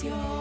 visión.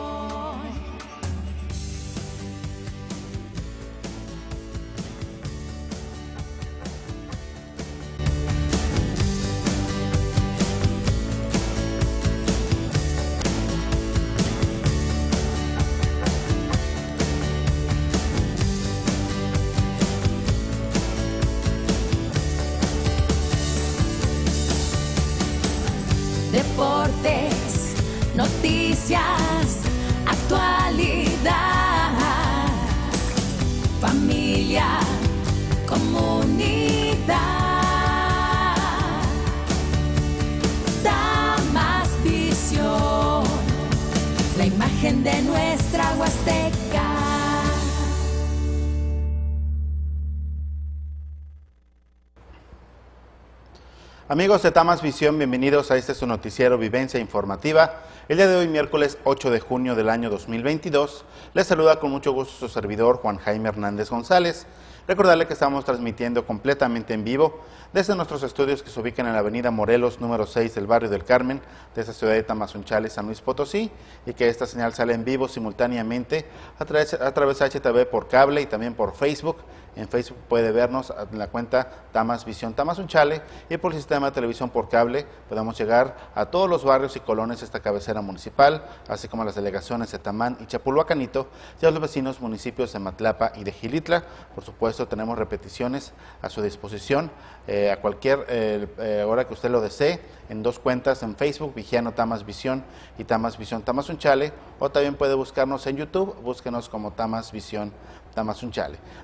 Amigos de Tamas Visión, bienvenidos a este su noticiero Vivencia Informativa. El día de hoy, miércoles 8 de junio del año 2022, les saluda con mucho gusto su servidor Juan Jaime Hernández González. Recordarle que estamos transmitiendo completamente en vivo desde nuestros estudios que se ubican en la avenida Morelos, número 6 del barrio del Carmen, de esta ciudad de Tamazunchales, San Luis Potosí, y que esta señal sale en vivo simultáneamente a través, a través de HTV por cable y también por Facebook. En Facebook puede vernos en la cuenta Tamas Visión Tamazunchale y por el sistema de televisión por cable podemos llegar a todos los barrios y colones de esta cabecera municipal, así como a las delegaciones de Tamán y Chapulhuacanito y a los vecinos municipios de Matlapa y de Gilitla. Por supuesto, tenemos repeticiones a su disposición eh, a cualquier eh, eh, hora que usted lo desee en dos cuentas en Facebook, Vigiano Tamas Visión y Tamas Visión Tamazunchale, o también puede buscarnos en YouTube, búsquenos como Tamas Visión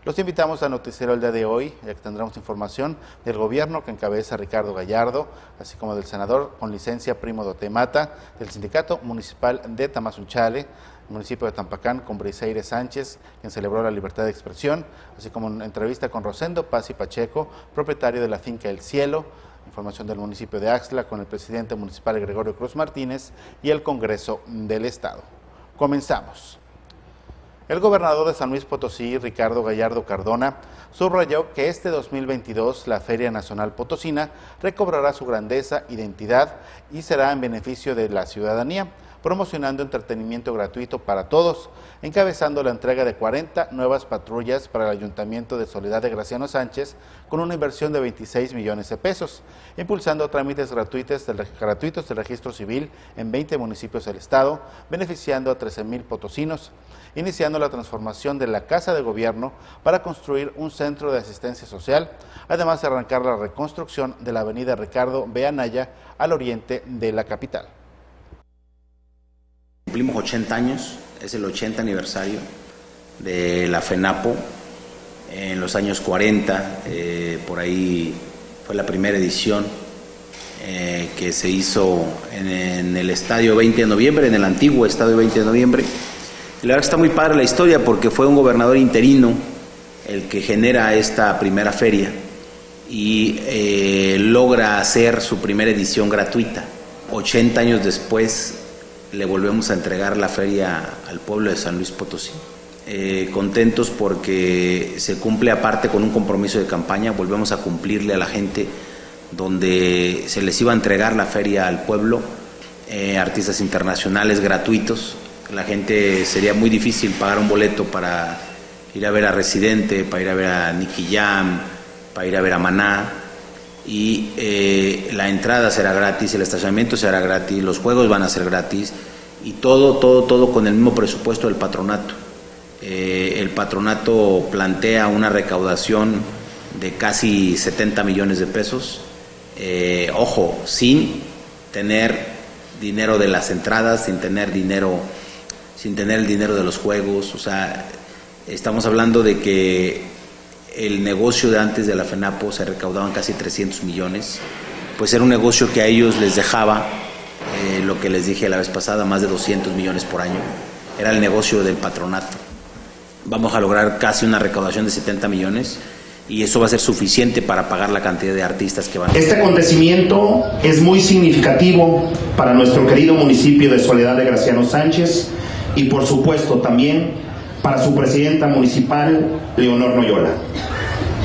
Los invitamos al noticiero el día de hoy, ya que tendremos información del gobierno que encabeza Ricardo Gallardo, así como del senador con licencia Primo Dotemata, del Sindicato Municipal de Tamazunchale, municipio de Tampacán, con Briseire Sánchez, quien celebró la libertad de expresión, así como una entrevista con Rosendo Paz y Pacheco, propietario de la finca El Cielo, información del municipio de Axtla con el presidente municipal Gregorio Cruz Martínez y el Congreso del Estado. Comenzamos. El gobernador de San Luis Potosí, Ricardo Gallardo Cardona, subrayó que este 2022 la Feria Nacional Potosina recobrará su grandeza, identidad y será en beneficio de la ciudadanía, promocionando entretenimiento gratuito para todos, encabezando la entrega de 40 nuevas patrullas para el Ayuntamiento de Soledad de Graciano Sánchez con una inversión de 26 millones de pesos, impulsando trámites gratuitos del, gratuitos de registro civil en 20 municipios del estado, beneficiando a 13 mil potosinos, iniciando la transformación de la Casa de Gobierno para construir un centro de asistencia social, además de arrancar la reconstrucción de la avenida Ricardo B. Anaya al oriente de la capital. Cumplimos 80 años, es el 80 aniversario de la FENAPO. En los años 40, eh, por ahí fue la primera edición eh, que se hizo en, en, el Estadio 20 de Noviembre, en el antiguo Estadio 20 de Noviembre. Y la verdad está muy padre la historia porque fue un gobernador interino el que genera esta primera feria y eh, logra hacer su primera edición gratuita. 80 años después le volvemos a entregar la feria al pueblo de San Luis Potosí. Eh, contentos porque se cumple aparte con un compromiso de campaña, volvemos a cumplirle a la gente donde se les iba a entregar la feria al pueblo, eh, artistas internacionales gratuitos. La gente sería muy difícil pagar un boleto para ir a ver a Residente, para ir a ver a Nicky Jam, para ir a ver a Maná, y eh, la entrada será gratis, el estacionamiento será gratis, los juegos van a ser gratis y todo, todo, todo con el mismo presupuesto del patronato. Eh, el patronato plantea una recaudación de casi 70 millones de pesos, eh, ojo, sin tener dinero de las entradas, sin tener dinero, sin tener el dinero de los juegos, o sea, estamos hablando de que el negocio de antes de la FENAPO se recaudaban casi 300 millones, pues era un negocio que a ellos les dejaba, eh, lo que les dije la vez pasada, más de 200 millones por año. Era el negocio del patronato. Vamos a lograr casi una recaudación de 70 millones y eso va a ser suficiente para pagar la cantidad de artistas que van a... Este acontecimiento es muy significativo para nuestro querido municipio de Soledad de Graciano Sánchez y por supuesto también para su presidenta municipal, Leonor Noyola,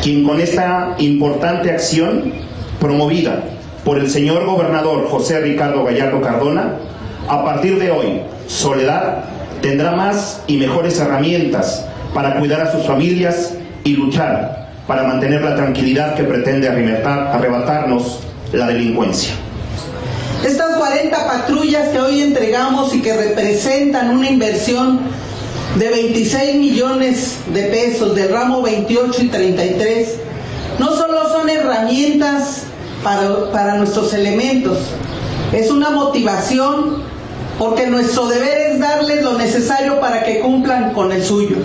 quien con esta importante acción promovida por el señor gobernador José Ricardo Gallardo Cardona, A partir de hoy, Soledad tendrá más y mejores herramientas para cuidar a sus familias y luchar para mantener la tranquilidad que pretende arrebatarnos la delincuencia. Estas 40 patrullas que hoy entregamos y que representan una inversión de 26 millones de pesos del ramo 28 y 33, no solo son herramientas para, para nuestros elementos, es una motivación porque nuestro deber es darles lo necesario para que cumplan con el suyo.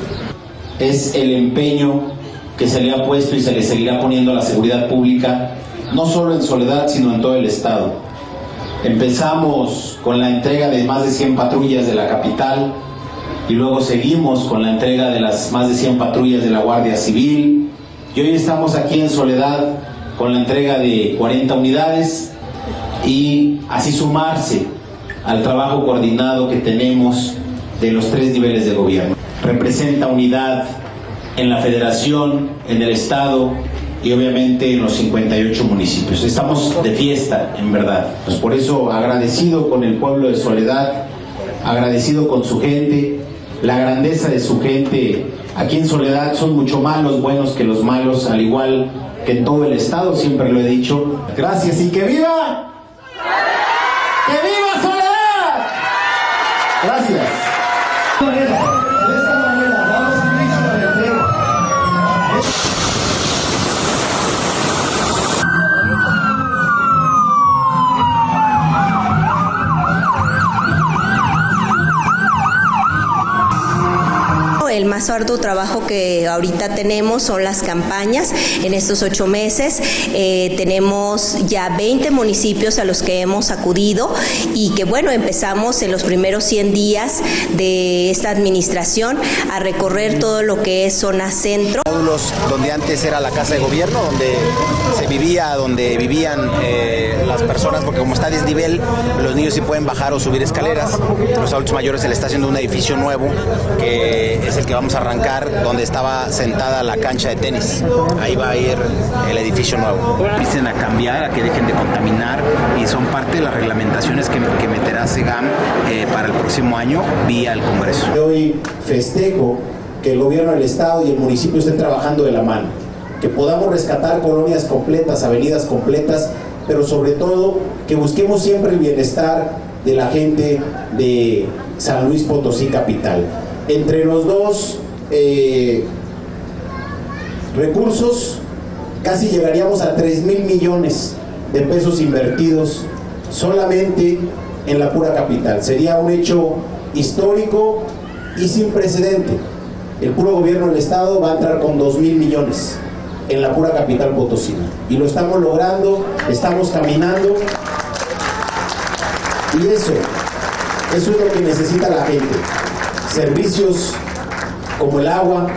Es el empeño que se le ha puesto y se le seguirá poniendo a la seguridad pública, no solo en Soledad, sino en todo el Estado. Empezamos con la entrega de más de 100 patrullas de la capital y luego seguimos con la entrega de las más de 100 patrullas de la Guardia Civil y hoy estamos aquí en Soledad con la entrega de 40 unidades y así sumarse al trabajo coordinado que tenemos de los tres niveles de gobierno. Representa unidad en la federación, en el estado y obviamente en los 58 municipios. Estamos de fiesta, en verdad. Pues por eso agradecido con el pueblo de Soledad, agradecido con su gente, la grandeza de su gente. Aquí en Soledad son mucho más los buenos que los malos, al igual que en todo el estado, siempre lo he dicho. Gracias y que viva. ¡Que viva Soledad! Gracias. Más arduo trabajo que ahorita tenemos son las campañas. En estos ocho meses eh, tenemos ya 20 municipios a los que hemos acudido y que bueno, empezamos en los primeros 100 días de esta administración a recorrer todo lo que es zona centro. Donde antes era la casa de gobierno, donde se vivía, donde vivían eh, las personas, porque como está a desnivel, los niños sí pueden bajar o subir escaleras. Los adultos mayores se le está haciendo un edificio nuevo que es el que vamos a arrancar donde estaba sentada la cancha de tenis. Ahí va a ir el edificio nuevo. Empiecen a cambiar, a que dejen de contaminar y son parte de las reglamentaciones que, que meterá SEGAM eh, para el próximo año vía el Congreso. Hoy festejo que el gobierno del Estado y el municipio estén trabajando de la mano, que podamos rescatar colonias completas, avenidas completas, pero sobre todo que busquemos siempre el bienestar de la gente de San Luis Potosí capital entre los dos eh, recursos casi llegaríamos a 3 mil millones de pesos invertidos solamente en la pura capital. Sería un hecho histórico y sin precedente. El puro gobierno del Estado va a entrar con 2 mil millones en la pura capital potosina. Y lo estamos logrando, estamos caminando. Y eso, eso es lo que necesita la gente servicios como el agua,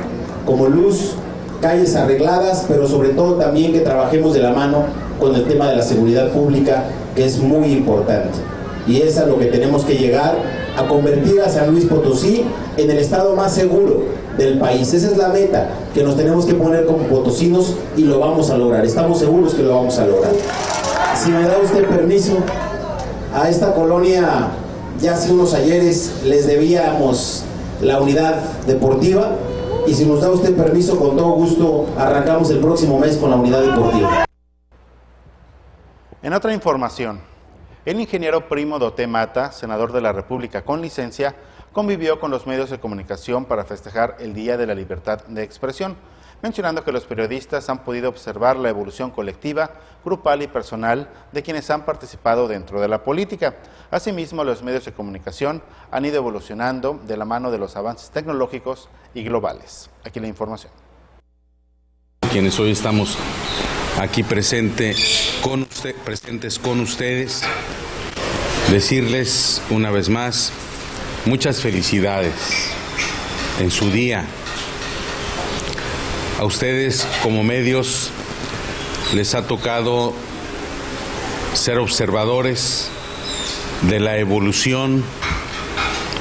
como luz, calles arregladas, pero sobre todo también que trabajemos de la mano con el tema de la seguridad pública, que es muy importante. Y es a lo que tenemos que llegar, a convertir a San Luis Potosí en el estado más seguro del país. Esa es la meta que nos tenemos que poner como potosinos y lo vamos a lograr. Estamos seguros que lo vamos a lograr. Si me da usted permiso, a esta colonia ya hace unos ayeres les debíamos la unidad deportiva y si nos da usted permiso, con todo gusto arrancamos el próximo mes con la unidad deportiva. En otra información, el ingeniero Primo Doté Mata, senador de la República con licencia, convivió con los medios de comunicación para festejar el Día de la Libertad de Expresión mencionando que los periodistas han podido observar la evolución colectiva, grupal y personal de quienes han participado dentro de la política. Asimismo, los medios de comunicación han ido evolucionando de la mano de los avances tecnológicos y globales. Aquí la información. Quienes hoy estamos aquí presentes con ustedes, decirles una vez más muchas felicidades en su día a ustedes como medios les ha tocado ser observadores de la evolución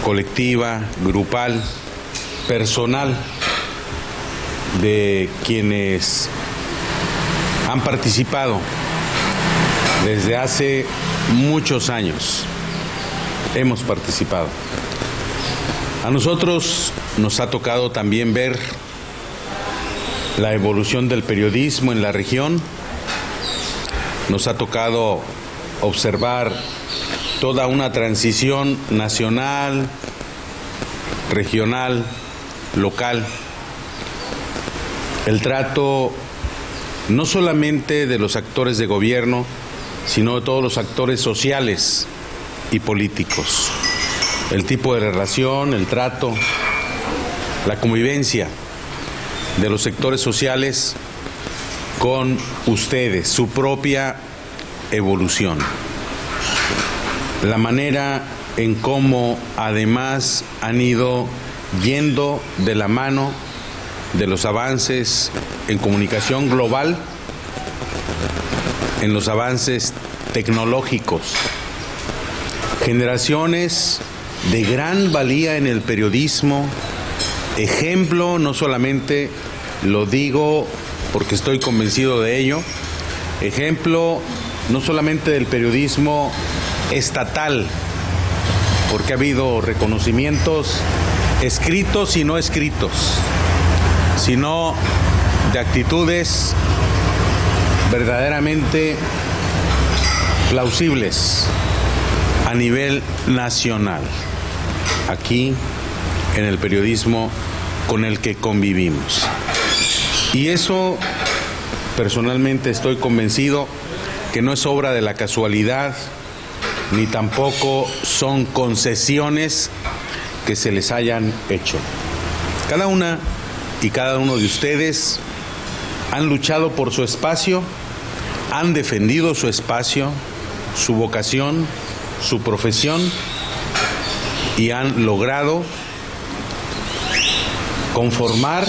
colectiva, grupal, personal de quienes han participado desde hace muchos años hemos participado. A nosotros nos ha tocado también ver la evolución del periodismo en la región. Nos ha tocado observar toda una transición nacional, regional, local. El trato no solamente de los actores de gobierno, sino de todos los actores sociales y políticos. El tipo de relación, el trato, la convivencia de los sectores sociales con ustedes, su propia evolución. La manera en cómo además han ido yendo de la mano de los avances en comunicación global, en los avances tecnológicos. Generaciones de gran valía en el periodismo, ejemplo, no solamente lo digo porque estoy convencido de ello, ejemplo no solamente del periodismo estatal, porque ha habido reconocimientos escritos y no escritos, sino de actitudes verdaderamente plausibles a nivel nacional, aquí en el periodismo con el que convivimos. Y eso, personalmente estoy convencido que no es obra de la casualidad, ni tampoco son concesiones que se les hayan hecho. Cada una y cada uno de ustedes han luchado por su espacio, han defendido su espacio, su vocación, su profesión y han logrado conformar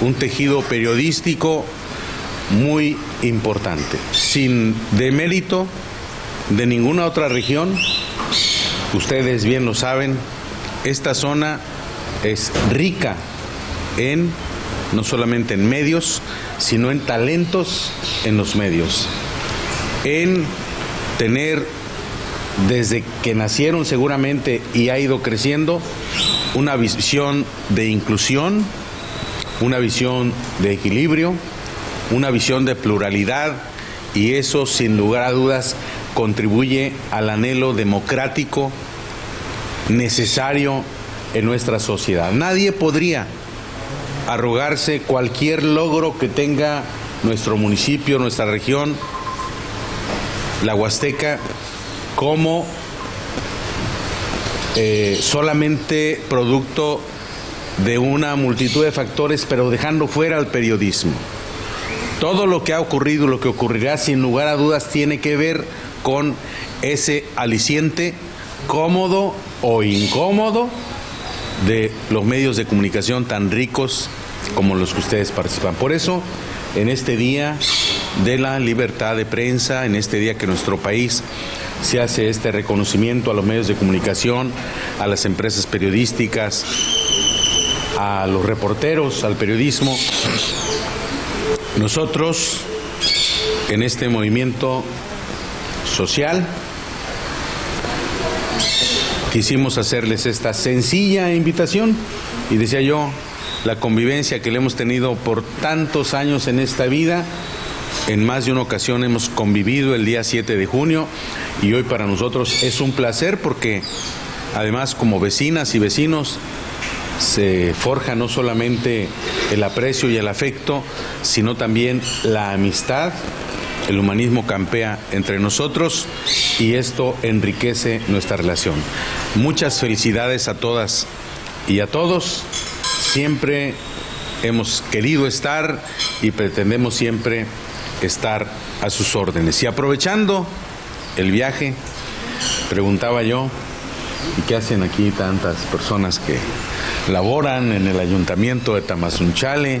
un tejido periodístico muy importante, sin demérito de ninguna otra región. Ustedes bien lo saben, esta zona es rica en no solamente en medios, sino en talentos en los medios, en tener desde que nacieron seguramente y ha ido creciendo una visión de inclusión, una visión de equilibrio, una visión de pluralidad y eso sin lugar a dudas contribuye al anhelo democrático necesario en nuestra sociedad. Nadie podría arrogarse cualquier logro que tenga nuestro municipio, nuestra región, la Huasteca, como eh, solamente producto de una multitud de factores, pero dejando fuera al periodismo. Todo lo que ha ocurrido, lo que ocurrirá, sin lugar a dudas, tiene que ver con ese aliciente cómodo o incómodo de los medios de comunicación tan ricos como los que ustedes participan. Por eso, en este día de la libertad de prensa, en este día que nuestro país se hace este reconocimiento a los medios de comunicación, a las empresas periodísticas, a los reporteros, al periodismo. Nosotros, en este movimiento social, quisimos hacerles esta sencilla invitación y decía yo, la convivencia que le hemos tenido por tantos años en esta vida, en más de una ocasión hemos convivido el día 7 de junio y hoy para nosotros es un placer porque además como vecinas y vecinos se forja no solamente el aprecio y el afecto, sino también la amistad, el humanismo campea entre nosotros y esto enriquece nuestra relación. Muchas felicidades a todas y a todos. Siempre hemos querido estar y pretendemos siempre estar a sus órdenes. Y aprovechando el viaje, preguntaba yo, ¿y qué hacen aquí tantas personas que laboran en el ayuntamiento de Tamazunchale, eh,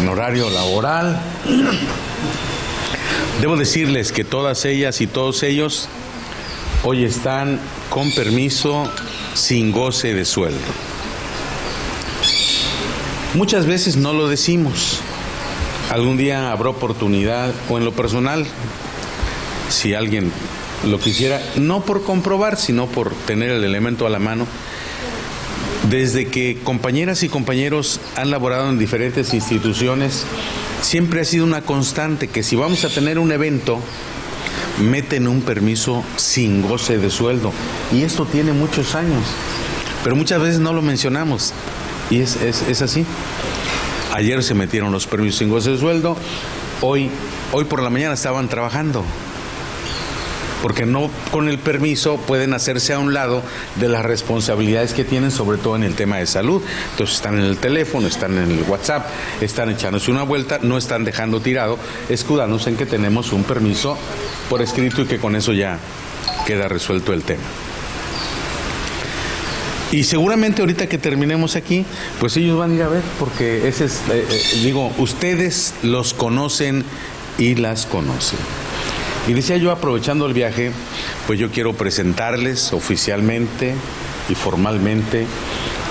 en horario laboral? Debo decirles que todas ellas y todos ellos hoy están con permiso sin goce de sueldo. Muchas veces no lo decimos. Algún día habrá oportunidad o en lo personal, si alguien lo quisiera, no por comprobar, sino por tener el elemento a la mano. Desde que compañeras y compañeros han laborado en diferentes instituciones, siempre ha sido una constante que si vamos a tener un evento, meten un permiso sin goce de sueldo. Y esto tiene muchos años, pero muchas veces no lo mencionamos. Y es, es, es así. Ayer se metieron los permisos sin goce de sueldo, hoy, hoy por la mañana estaban trabajando porque no con el permiso pueden hacerse a un lado de las responsabilidades que tienen, sobre todo en el tema de salud. Entonces están en el teléfono, están en el WhatsApp, están echándose una vuelta, no están dejando tirado, escudándose en que tenemos un permiso por escrito y que con eso ya queda resuelto el tema. Y seguramente ahorita que terminemos aquí, pues ellos van a ir a ver, porque ese es, eh, eh, digo, ustedes los conocen y las conocen. Y decía yo, aprovechando el viaje, pues yo quiero presentarles oficialmente y formalmente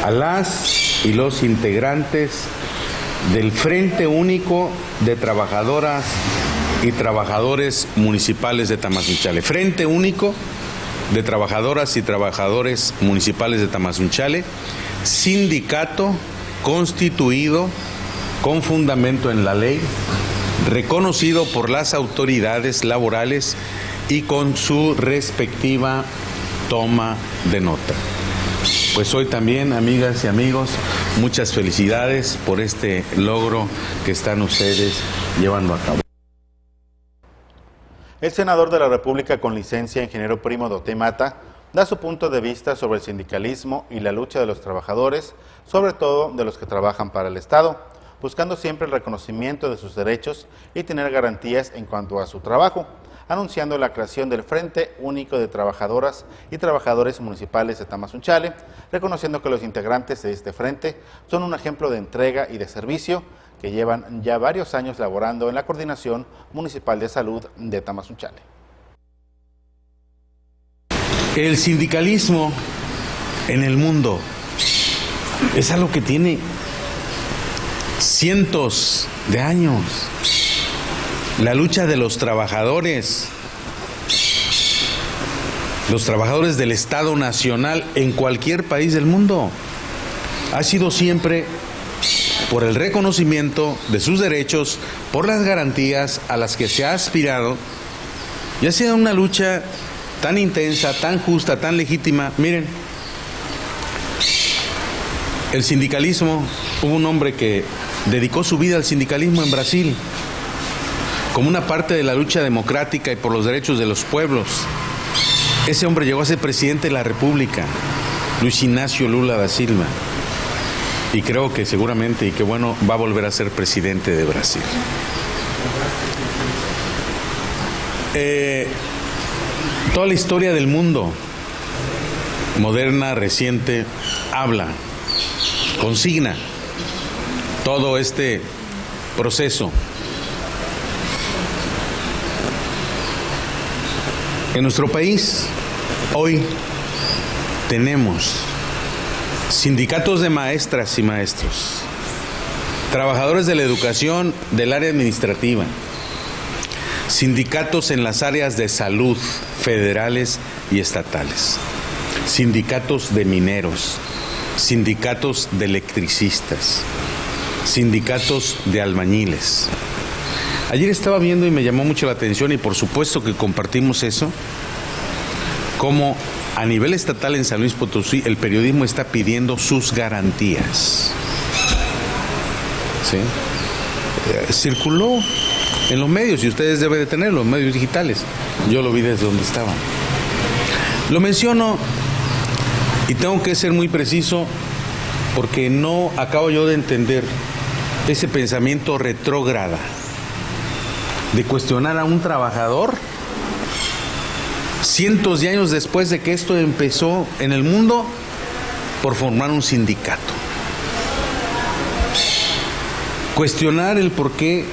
a las y los integrantes del Frente Único de Trabajadoras y Trabajadores Municipales de Tamazunchale. Frente Único de Trabajadoras y Trabajadores Municipales de Tamazunchale, sindicato constituido con fundamento en la ley reconocido por las autoridades laborales y con su respectiva toma de nota. Pues hoy también, amigas y amigos, muchas felicidades por este logro que están ustedes llevando a cabo. El senador de la República con licencia, ingeniero Primo Doté Mata, da su punto de vista sobre el sindicalismo y la lucha de los trabajadores, sobre todo de los que trabajan para el Estado buscando siempre el reconocimiento de sus derechos y tener garantías en cuanto a su trabajo, anunciando la creación del Frente Único de Trabajadoras y Trabajadores Municipales de Tamazunchale, reconociendo que los integrantes de este frente son un ejemplo de entrega y de servicio que llevan ya varios años laborando en la Coordinación Municipal de Salud de Tamazunchale. El sindicalismo en el mundo es algo que tiene cientos de años. La lucha de los trabajadores, los trabajadores del Estado Nacional en cualquier país del mundo, ha sido siempre por el reconocimiento de sus derechos, por las garantías a las que se ha aspirado, y ha sido una lucha tan intensa, tan justa, tan legítima. Miren, el sindicalismo, hubo un hombre que dedicó su vida al sindicalismo en Brasil, como una parte de la lucha democrática y por los derechos de los pueblos. Ese hombre llegó a ser presidente de la República, Luis Ignacio Lula da Silva, y creo que seguramente, y que bueno, va a volver a ser presidente de Brasil. Eh, toda la historia del mundo, moderna, reciente, habla, consigna todo este proceso. En nuestro país hoy tenemos sindicatos de maestras y maestros, trabajadores de la educación del área administrativa, sindicatos en las áreas de salud federales y estatales, sindicatos de mineros, sindicatos de electricistas, sindicatos de albañiles. Ayer estaba viendo y me llamó mucho la atención y por supuesto que compartimos eso, como a nivel estatal en San Luis Potosí el periodismo está pidiendo sus garantías. Eh, circuló en los medios y ustedes deben de tener los medios digitales. Yo lo vi desde donde estaba. Lo menciono y tengo que ser muy preciso porque no acabo yo de entender ese pensamiento retrógrada de cuestionar a un trabajador cientos de años después de que esto empezó en el mundo por formar un sindicato. Cuestionar el por qué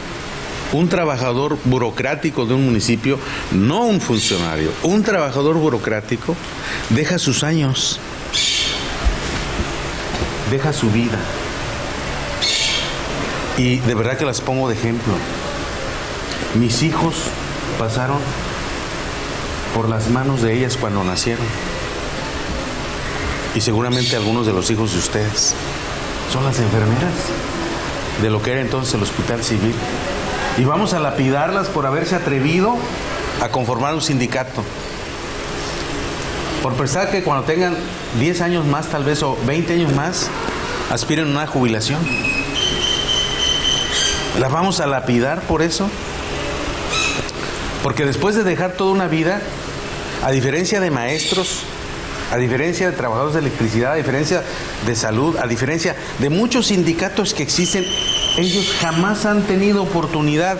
un trabajador burocrático de un municipio, no un funcionario, un trabajador burocrático, deja sus años, deja su vida y de verdad que las pongo de ejemplo. Mis hijos pasaron por las manos de ellas cuando nacieron. Y seguramente algunos de los hijos de ustedes son las enfermeras de lo que era entonces el Hospital Civil. Y vamos a lapidarlas por haberse atrevido a conformar un sindicato. Por pensar que cuando tengan 10 años más tal vez o 20 años más, aspiren a una jubilación. ¿Las vamos a lapidar por eso? Porque después de dejar toda una vida, a diferencia de maestros, a diferencia de trabajadores de electricidad, a diferencia de salud, a diferencia de muchos sindicatos que existen, ellos jamás han tenido oportunidad,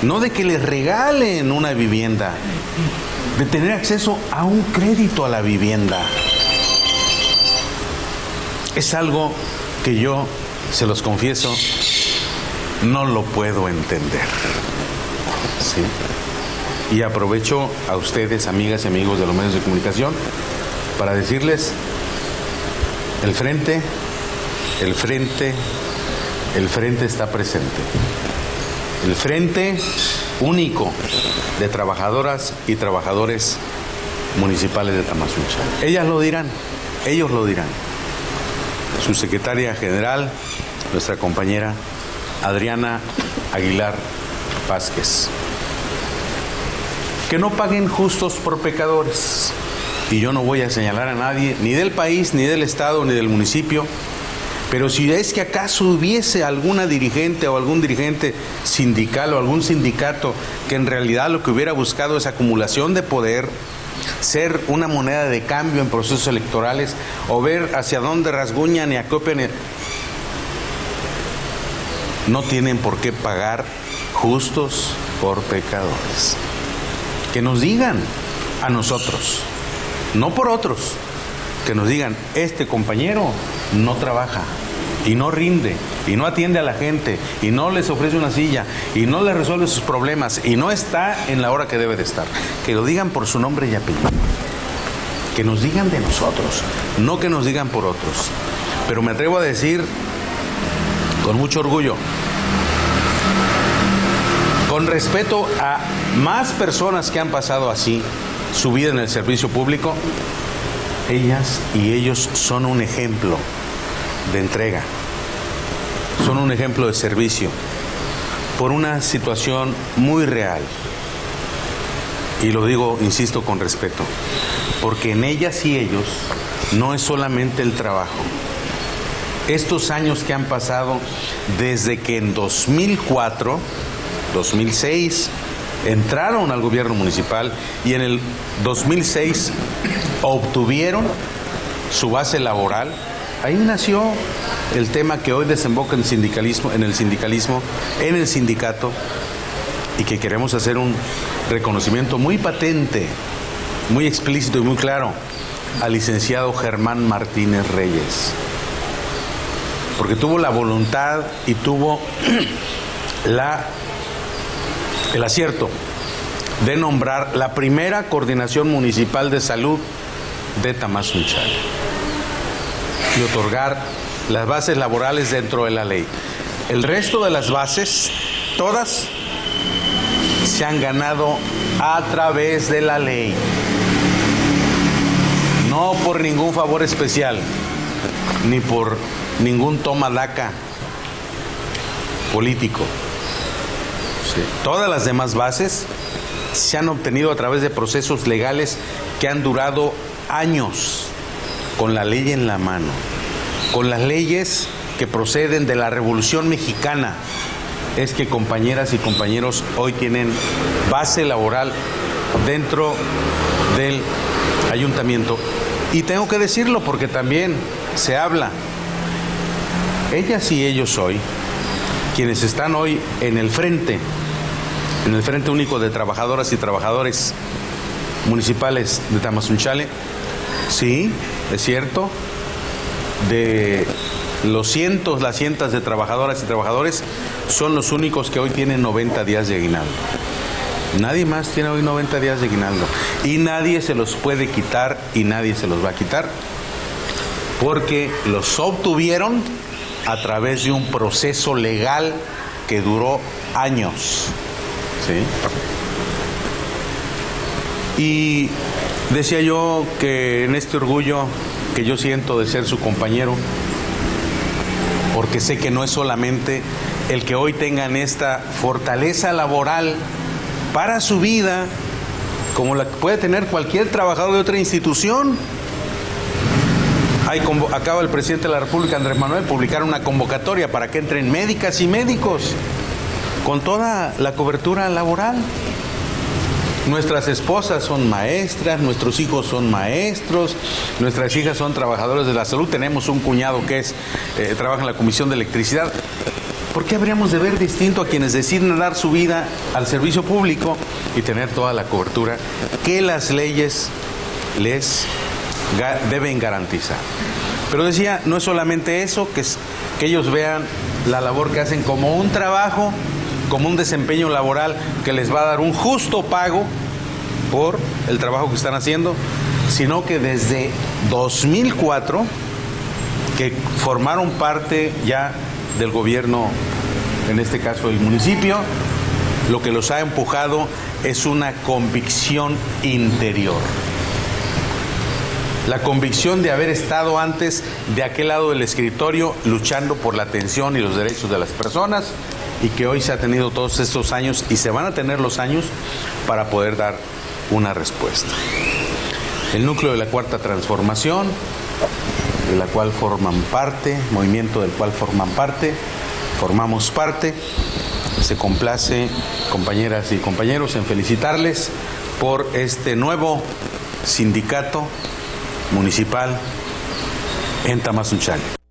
no de que les regalen una vivienda, de tener acceso a un crédito a la vivienda. Es algo que yo, se los confieso, no lo puedo entender. ¿Sí? Y aprovecho a ustedes, amigas y amigos de los medios de comunicación, para decirles, el frente, el frente, el frente está presente. El frente único de trabajadoras y trabajadores municipales de Tamazuncha. Ellas lo dirán, ellos lo dirán. Su secretaria general, nuestra compañera Adriana Aguilar Vázquez. Que no paguen justos por pecadores. Y yo no voy a señalar a nadie, ni del país, ni del Estado, ni del municipio. Pero si es que acaso hubiese alguna dirigente o algún dirigente sindical o algún sindicato que en realidad lo que hubiera buscado es acumulación de poder, ser una moneda de cambio en procesos electorales o ver hacia dónde rasguñan y acopian, no tienen por qué pagar justos por pecadores. Que nos digan a nosotros, no por otros, que nos digan, este compañero no trabaja y no rinde y no atiende a la gente y no les ofrece una silla y no les resuelve sus problemas y no está en la hora que debe de estar. Que lo digan por su nombre y apellido. Que nos digan de nosotros, no que nos digan por otros. Pero me atrevo a decir con mucho orgullo, con respeto a más personas que han pasado así su vida en el servicio público, ellas y ellos son un ejemplo de entrega, son un ejemplo de servicio por una situación muy real. Y lo digo, insisto, con respeto, porque en ellas y ellos no es solamente el trabajo. Estos años que han pasado desde que en 2004, 2006, entraron al gobierno municipal y en el 2006 obtuvieron su base laboral. Ahí nació el tema que hoy desemboca en sindicalismo, en el sindicalismo, en el sindicato y que queremos hacer un reconocimiento muy patente, muy explícito y muy claro al licenciado Germán Martínez Reyes. Porque tuvo la voluntad y tuvo la el acierto de nombrar la primera coordinación municipal de salud de Tamazunchal y otorgar las bases laborales dentro de la ley. El resto de las bases, todas, se han ganado a través de la ley, no por ningún favor especial, ni por ningún toma daca político. Todas las demás bases se han obtenido a través de procesos legales que han durado años con la ley en la mano, con las leyes que proceden de la Revolución Mexicana. Es que compañeras y compañeros hoy tienen base laboral dentro del ayuntamiento. Y tengo que decirlo porque también se habla. Ellas y ellos hoy, quienes están hoy en el frente en el Frente Único de Trabajadoras y Trabajadores Municipales de Tamazunchale. Sí, es cierto. De los cientos, las cientos de trabajadoras y trabajadores, son los únicos que hoy tienen 90 días de aguinaldo. Nadie más tiene hoy 90 días de aguinaldo. Y nadie se los puede quitar y nadie se los va a quitar. Porque los obtuvieron a través de un proceso legal que duró años. ¿Sí? Y decía yo que en este orgullo que yo siento de ser su compañero, porque sé que no es solamente el que hoy tengan esta fortaleza laboral para su vida, como la que puede tener cualquier trabajador de otra institución. Hay, acaba el presidente de la República, Andrés Manuel, publicar una convocatoria para que entren médicas y médicos con toda la cobertura laboral. Nuestras esposas son maestras, nuestros hijos son maestros, nuestras hijas son trabajadores de la salud, tenemos un cuñado que es eh, trabaja en la Comisión de Electricidad. ¿Por qué habríamos de ver distinto a quienes deciden dar su vida al servicio público y tener toda la cobertura que las leyes les deben garantizar? Pero decía, no es solamente eso, que, que ellos vean la labor que hacen como un trabajo como un desempeño laboral que les va a dar un justo pago por el trabajo que están haciendo, sino que desde 2004, que formaron parte ya del gobierno, en este caso del municipio, lo que los ha empujado es una convicción interior. La convicción de haber estado antes de aquel lado del escritorio luchando por la atención y los derechos de las personas y que hoy se ha tenido todos estos años y se van a tener los años para poder dar una respuesta. El núcleo de la cuarta transformación, de la cual forman parte, movimiento del cual forman parte, formamos parte, se complace, compañeras y compañeros, en felicitarles por este nuevo sindicato municipal en Tamazunchale.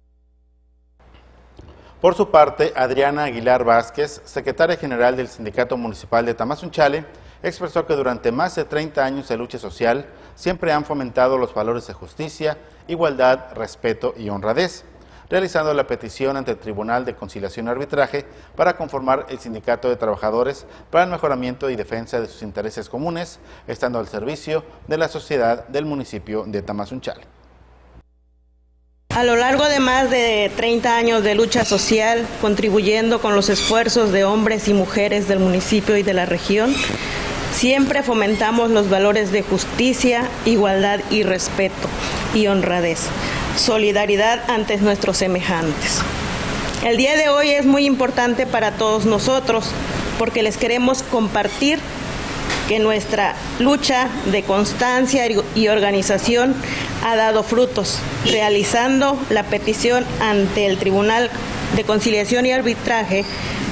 Por su parte, Adriana Aguilar Vázquez, secretaria general del Sindicato Municipal de Tamazunchale, expresó que durante más de 30 años de lucha social siempre han fomentado los valores de justicia, igualdad, respeto y honradez, realizando la petición ante el Tribunal de Conciliación y Arbitraje para conformar el Sindicato de Trabajadores para el mejoramiento y defensa de sus intereses comunes, estando al servicio de la sociedad del municipio de Tamazunchale. A lo largo de más de 30 años de lucha social, contribuyendo con los esfuerzos de hombres y mujeres del municipio y de la región, siempre fomentamos los valores de justicia, igualdad y respeto y honradez, solidaridad ante nuestros semejantes. El día de hoy es muy importante para todos nosotros porque les queremos compartir que nuestra lucha de constancia y organización ha dado frutos, realizando la petición ante el Tribunal de Conciliación y Arbitraje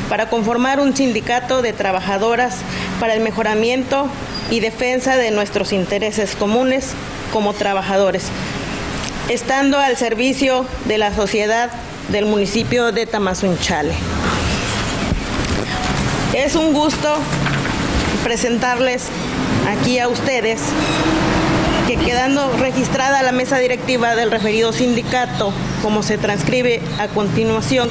para conformar un sindicato de trabajadoras para el mejoramiento y defensa de nuestros intereses comunes como trabajadores, estando al servicio de la sociedad del municipio de Tamazunchale. Es un gusto presentarles aquí a ustedes que quedando registrada la mesa directiva del referido sindicato, como se transcribe a continuación,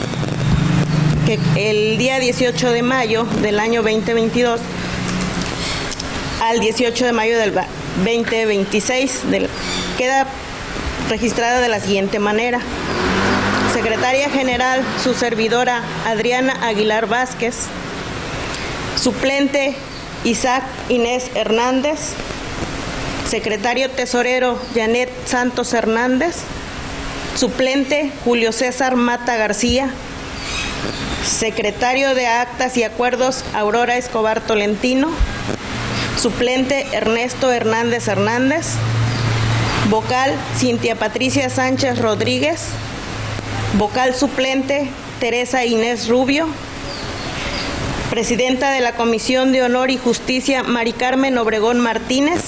que el día 18 de mayo del año 2022 al 18 de mayo del 2026 queda registrada de la siguiente manera. Secretaria General, su servidora Adriana Aguilar Vázquez. Suplente Isaac Inés Hernández, secretario tesorero Janet Santos Hernández, suplente Julio César Mata García, secretario de Actas y Acuerdos Aurora Escobar Tolentino, suplente Ernesto Hernández Hernández, vocal Cintia Patricia Sánchez Rodríguez, vocal suplente Teresa Inés Rubio, Presidenta de la Comisión de Honor y Justicia, Mari Carmen Obregón Martínez.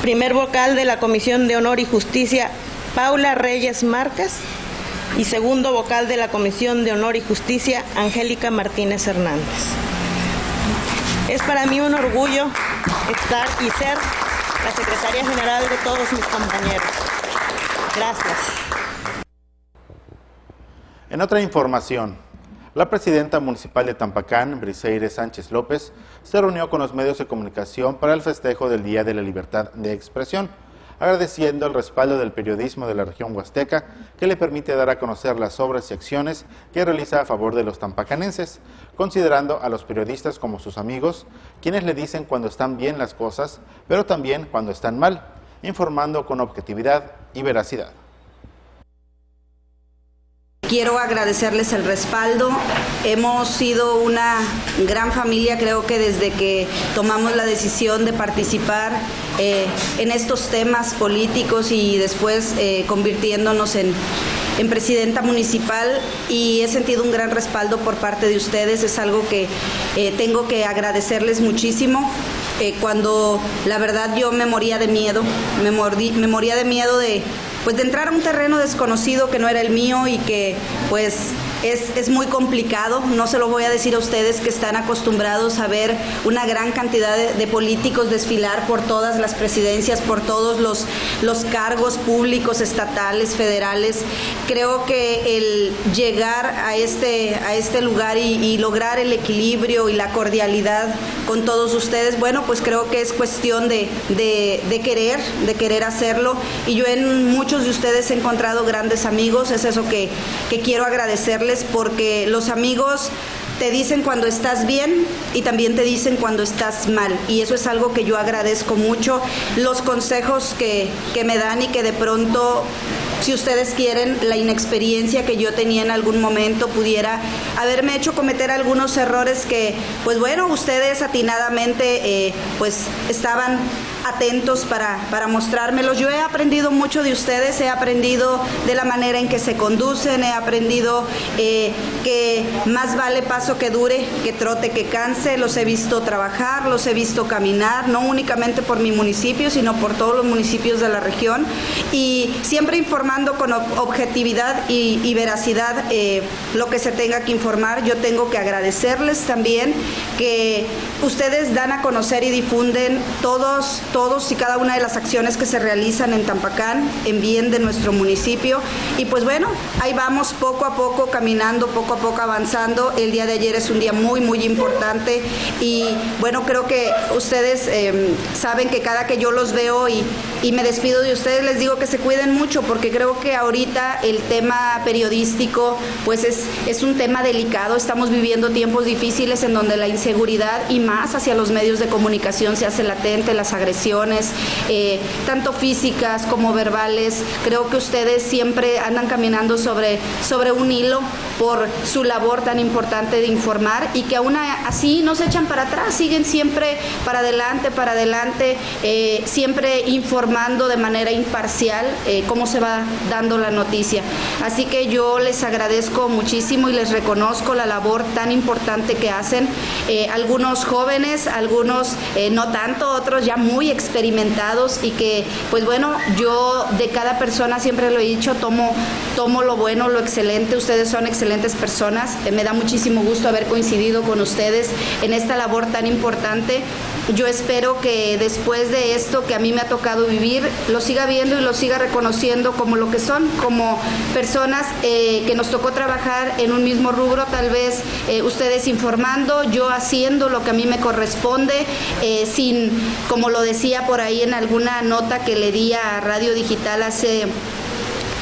Primer vocal de la Comisión de Honor y Justicia, Paula Reyes Márquez. Y segundo vocal de la Comisión de Honor y Justicia, Angélica Martínez Hernández. Es para mí un orgullo estar y ser la secretaria general de todos mis compañeros. Gracias. En otra información, la presidenta municipal de Tampacán, Briseire Sánchez López, se reunió con los medios de comunicación para el festejo del Día de la Libertad de Expresión. agradeciendo el respaldo del periodismo de la región huasteca que le permite dar a conocer las obras y acciones que realiza a favor de los tampacanenses, considerando a los periodistas como sus amigos, quienes le dicen cuando están bien las cosas, pero también cuando están mal, informando con objetividad y veracidad. Quiero agradecerles el respaldo. Hemos sido una gran familia, creo que desde que tomamos la decisión de participar eh, en estos temas políticos y después eh, convirtiéndonos en, presidenta municipal y he sentido un gran respaldo por parte de ustedes. Es algo que eh, tengo que agradecerles muchísimo. cuando la verdad yo me moría de miedo, me, me moría de miedo de pues de entrar a un terreno desconocido que no era el mío y que pues es, muy complicado. No se lo voy a decir a ustedes que están acostumbrados a ver una gran cantidad de, políticos desfilar por todas las presidencias, por todos los, los cargos públicos, estatales, federales. Creo que el llegar a este, a este lugar y, lograr el equilibrio y la cordialidad con todos ustedes, bueno, pues creo que es cuestión de, de querer, de querer hacerlo. Y yo en muchos de ustedes he encontrado grandes amigos, es eso que, que quiero agradecerles porque los amigos te dicen cuando estás bien y también te dicen cuando estás mal. Y eso es algo que yo agradezco mucho. Los consejos que, que me dan y que de pronto si ustedes quieren, la inexperiencia que yo tenía en algún momento pudiera haberme hecho cometer algunos errores que, pues bueno, ustedes atinadamente eh, pues estaban atentos para, para mostrármelos. Yo he aprendido mucho de ustedes, he aprendido de la manera en que se conducen, he aprendido eh, que más vale paso que dure, que trote, que canse. Los he visto trabajar, los he visto caminar, no únicamente por mi municipio, sino por todos los municipios de la región. Y siempre informando con objetividad y, veracidad eh, lo que se tenga que informar. Yo tengo que agradecerles también que ustedes dan a conocer y difunden todos todos y cada una de las acciones que se realizan en Tampacán en bien de nuestro municipio. Y pues bueno, ahí vamos poco a poco caminando, poco a poco avanzando. El día de ayer es un día muy, muy importante y bueno, creo que ustedes em, saben que cada que yo los veo y, y me despido de ustedes, les digo que se cuiden mucho porque creo que ahorita el tema periodístico pues es, es un tema delicado. Estamos viviendo tiempos difíciles en donde la inseguridad y más hacia los medios de comunicación se hace latente, las agresiones eh, tanto físicas como verbales. Creo que ustedes siempre andan caminando sobre, sobre un hilo por su labor tan importante de informar y que aún así no se echan para atrás, siguen siempre para adelante, para adelante, eh, siempre informando de manera imparcial eh, cómo se va dando la noticia. Así que yo les agradezco muchísimo y les reconozco la labor tan importante que hacen. algunos jóvenes, algunos no tanto, otros ya muy experimentados y que, pues bueno, yo de cada persona siempre lo he dicho, tomo, tomo lo bueno, lo excelente, ustedes son excelentes personas, eh, me da muchísimo gusto haber coincidido con ustedes en esta labor tan importante. Yo espero que después de esto que a mí me ha tocado vivir, lo siga viendo y lo siga reconociendo como lo que son, como personas eh, que nos tocó trabajar en un mismo rubro, tal vez eh, ustedes informando, yo haciendo lo que a mí me corresponde, sin, como lo decía, por ahí en alguna nota que le di a Radio Digital hace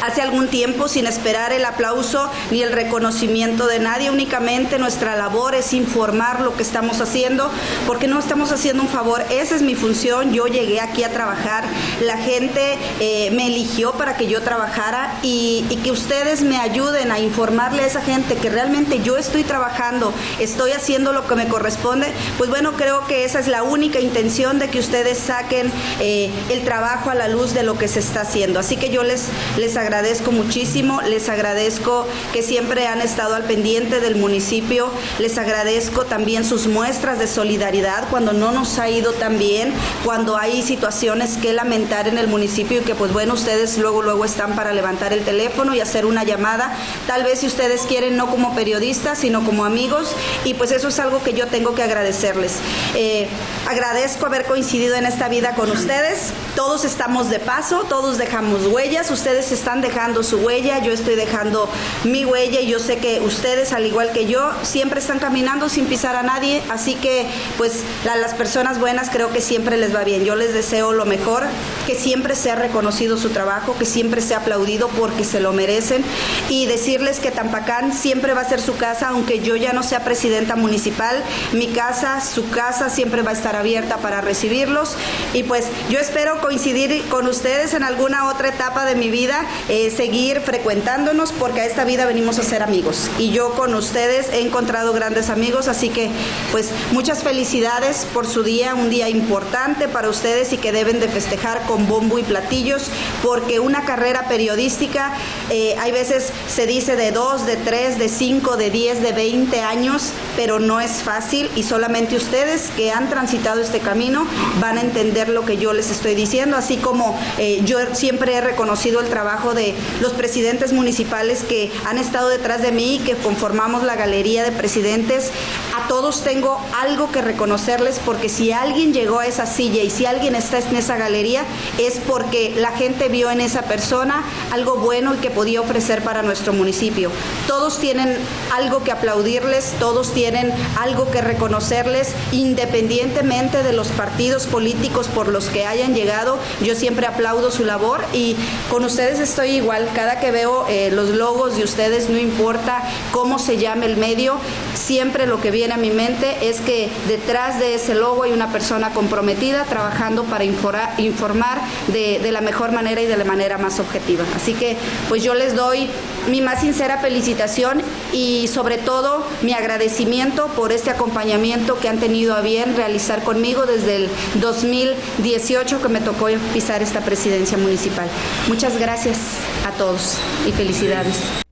hace algún tiempo sin esperar el aplauso ni el reconocimiento de nadie. Únicamente nuestra labor es informar lo que estamos haciendo, porque no estamos haciendo un favor. Esa es mi función. Yo llegué aquí a trabajar. La gente eh, me eligió para que yo trabajara y, que ustedes me ayuden a informarle a esa gente que realmente yo estoy trabajando, estoy haciendo lo que me corresponde. Pues bueno, creo que esa es la única intención de que ustedes saquen eh, el trabajo a la luz de lo que se está haciendo. Así que yo les, les agradezco agradezco muchísimo, les agradezco que siempre han estado al pendiente del municipio, les agradezco también sus muestras de solidaridad cuando no nos ha ido tan bien, cuando hay situaciones que lamentar en el municipio y que pues bueno, ustedes luego luego están para levantar el teléfono y hacer una llamada, tal vez si ustedes quieren no como periodistas, sino como amigos. Y pues eso es algo que yo tengo que agradecerles. Eh, agradezco haber coincidido en esta vida con ustedes, todos estamos de paso, todos dejamos huellas, ustedes están dejando su huella, yo estoy dejando mi huella y yo sé que ustedes, al igual que yo, siempre están caminando sin pisar a nadie, así que pues a las personas buenas creo que siempre les va bien. Yo les deseo lo mejor, que siempre sea reconocido su trabajo, que siempre sea aplaudido porque se lo merecen y decirles que Tampacán siempre va a ser su casa, aunque yo ya no sea presidenta municipal, mi casa, su casa siempre va a estar abierta para recibirlos y pues yo espero coincidir con ustedes en alguna otra etapa de mi vida, eh, seguir frecuentándonos porque a esta vida venimos a ser amigos. Y yo con ustedes he encontrado grandes amigos, así que pues muchas felicidades por su día, un día importante para ustedes y que deben de festejar con bombo y platillos porque una carrera periodística eh, hay veces se dice de dos, de tres, de cinco, de diez, de veinte años, pero no es fácil y solamente ustedes que han transitado este camino van a entender lo que yo les estoy diciendo, así como eh, yo siempre he reconocido el trabajo de los presidentes municipales que han estado detrás de mí y que conformamos la galería de presidentes. A todos tengo algo que reconocerles porque si alguien llegó a esa silla y si alguien está en esa galería es porque la gente vio en esa persona algo bueno y que podía ofrecer para nuestro municipio. Todos tienen algo que aplaudirles, todos tienen algo que reconocerles independientemente de los partidos políticos por los que hayan llegado. Yo siempre aplaudo su labor y con ustedes estoy igual. Cada que veo eh, los logos de ustedes, no importa cómo se llame el medio, siempre lo que viene a mi mente es que detrás de ese logo hay una persona comprometida trabajando para informar de, de la mejor manera y de la manera más objetiva. Así que pues yo les doy mi más sincera felicitación y sobre todo mi agradecimiento por este acompañamiento que han tenido a bien realizar conmigo desde el 2018 que me tocó pisar esta presidencia municipal. Muchas gracias a todos y felicidades.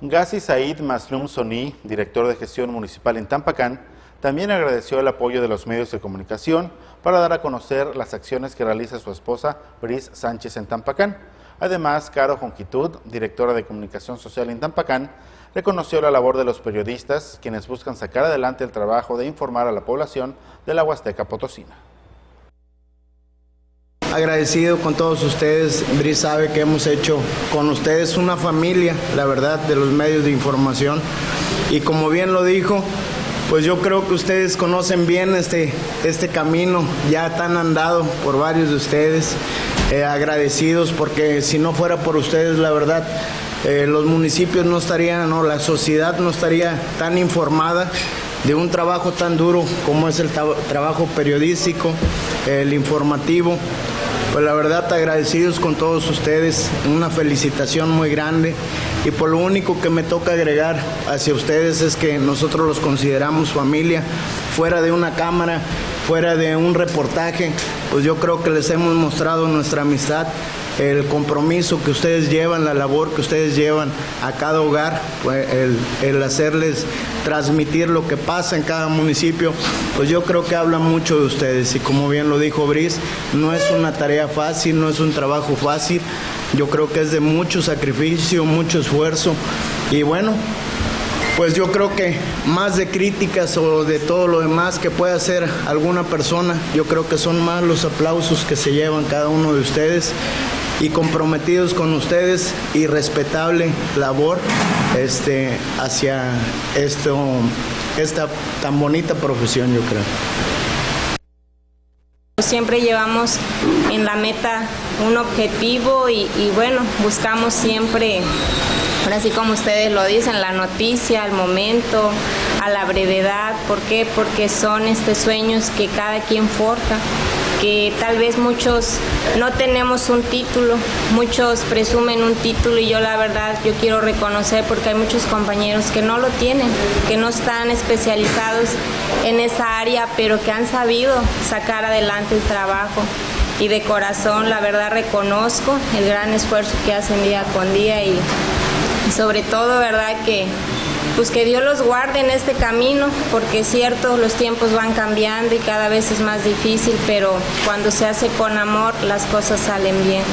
Gazi Said Maslum Soni, director de gestión municipal en Tampacán, también agradeció el apoyo de los medios de comunicación para dar a conocer las acciones que realiza su esposa, Brice Sánchez, en Tampacán. Además, Caro Jonquitud, directora de comunicación social en Tampacán, reconoció la labor de los periodistas, quienes buscan sacar adelante el trabajo de informar a la población de la Huasteca Potosina agradecido con todos ustedes. Bris sabe que hemos hecho con ustedes una familia, la verdad, de los medios de información. Y como bien lo dijo, pues yo creo que ustedes conocen bien este, este camino, ya tan andado por varios de ustedes, eh, agradecidos porque si no fuera por ustedes, la verdad, eh, los municipios no estarían, no, la sociedad no estaría tan informada de un trabajo tan duro como es el trabajo periodístico, el informativo. Pues la verdad agradecidos con todos ustedes, una felicitación muy grande. Y por lo único que me toca agregar hacia ustedes es que nosotros los consideramos familia, fuera de una cámara, fuera de un reportaje, pues yo creo que les hemos mostrado nuestra amistad el compromiso que ustedes llevan, la labor que ustedes llevan a cada hogar, pues, el, hacerles transmitir lo que pasa en cada municipio, pues yo creo que habla mucho de ustedes. Y como bien lo dijo Brice, no es una tarea fácil, no es un trabajo fácil, yo creo que es de mucho sacrificio, mucho esfuerzo. Y bueno, pues yo creo que más de críticas o de todo lo demás que pueda hacer alguna persona, yo creo que son más los aplausos que se llevan cada uno de ustedes y comprometidos con ustedes y respetable labor este, hacia esto, esta tan bonita profesión, yo creo. Siempre llevamos en la meta un objetivo y, bueno, buscamos siempre así como ustedes lo dicen, la noticia, al momento, a la brevedad. ¿Por qué? Porque son estos sueños que cada quien forja, tal vez muchos no tenemos un título, muchos presumen un título y yo la verdad yo quiero reconocer porque hay muchos compañeros que no lo tienen, que no están especializados en esa área, pero que han sabido sacar adelante el trabajo. Y de corazón la verdad reconozco el gran esfuerzo que hacen día con día y sobre todo, ¿verdad? Que pues que Dios los guarde en este camino, porque es cierto, los tiempos van cambiando y cada vez es más difícil, pero cuando se hace con amor las cosas salen bien.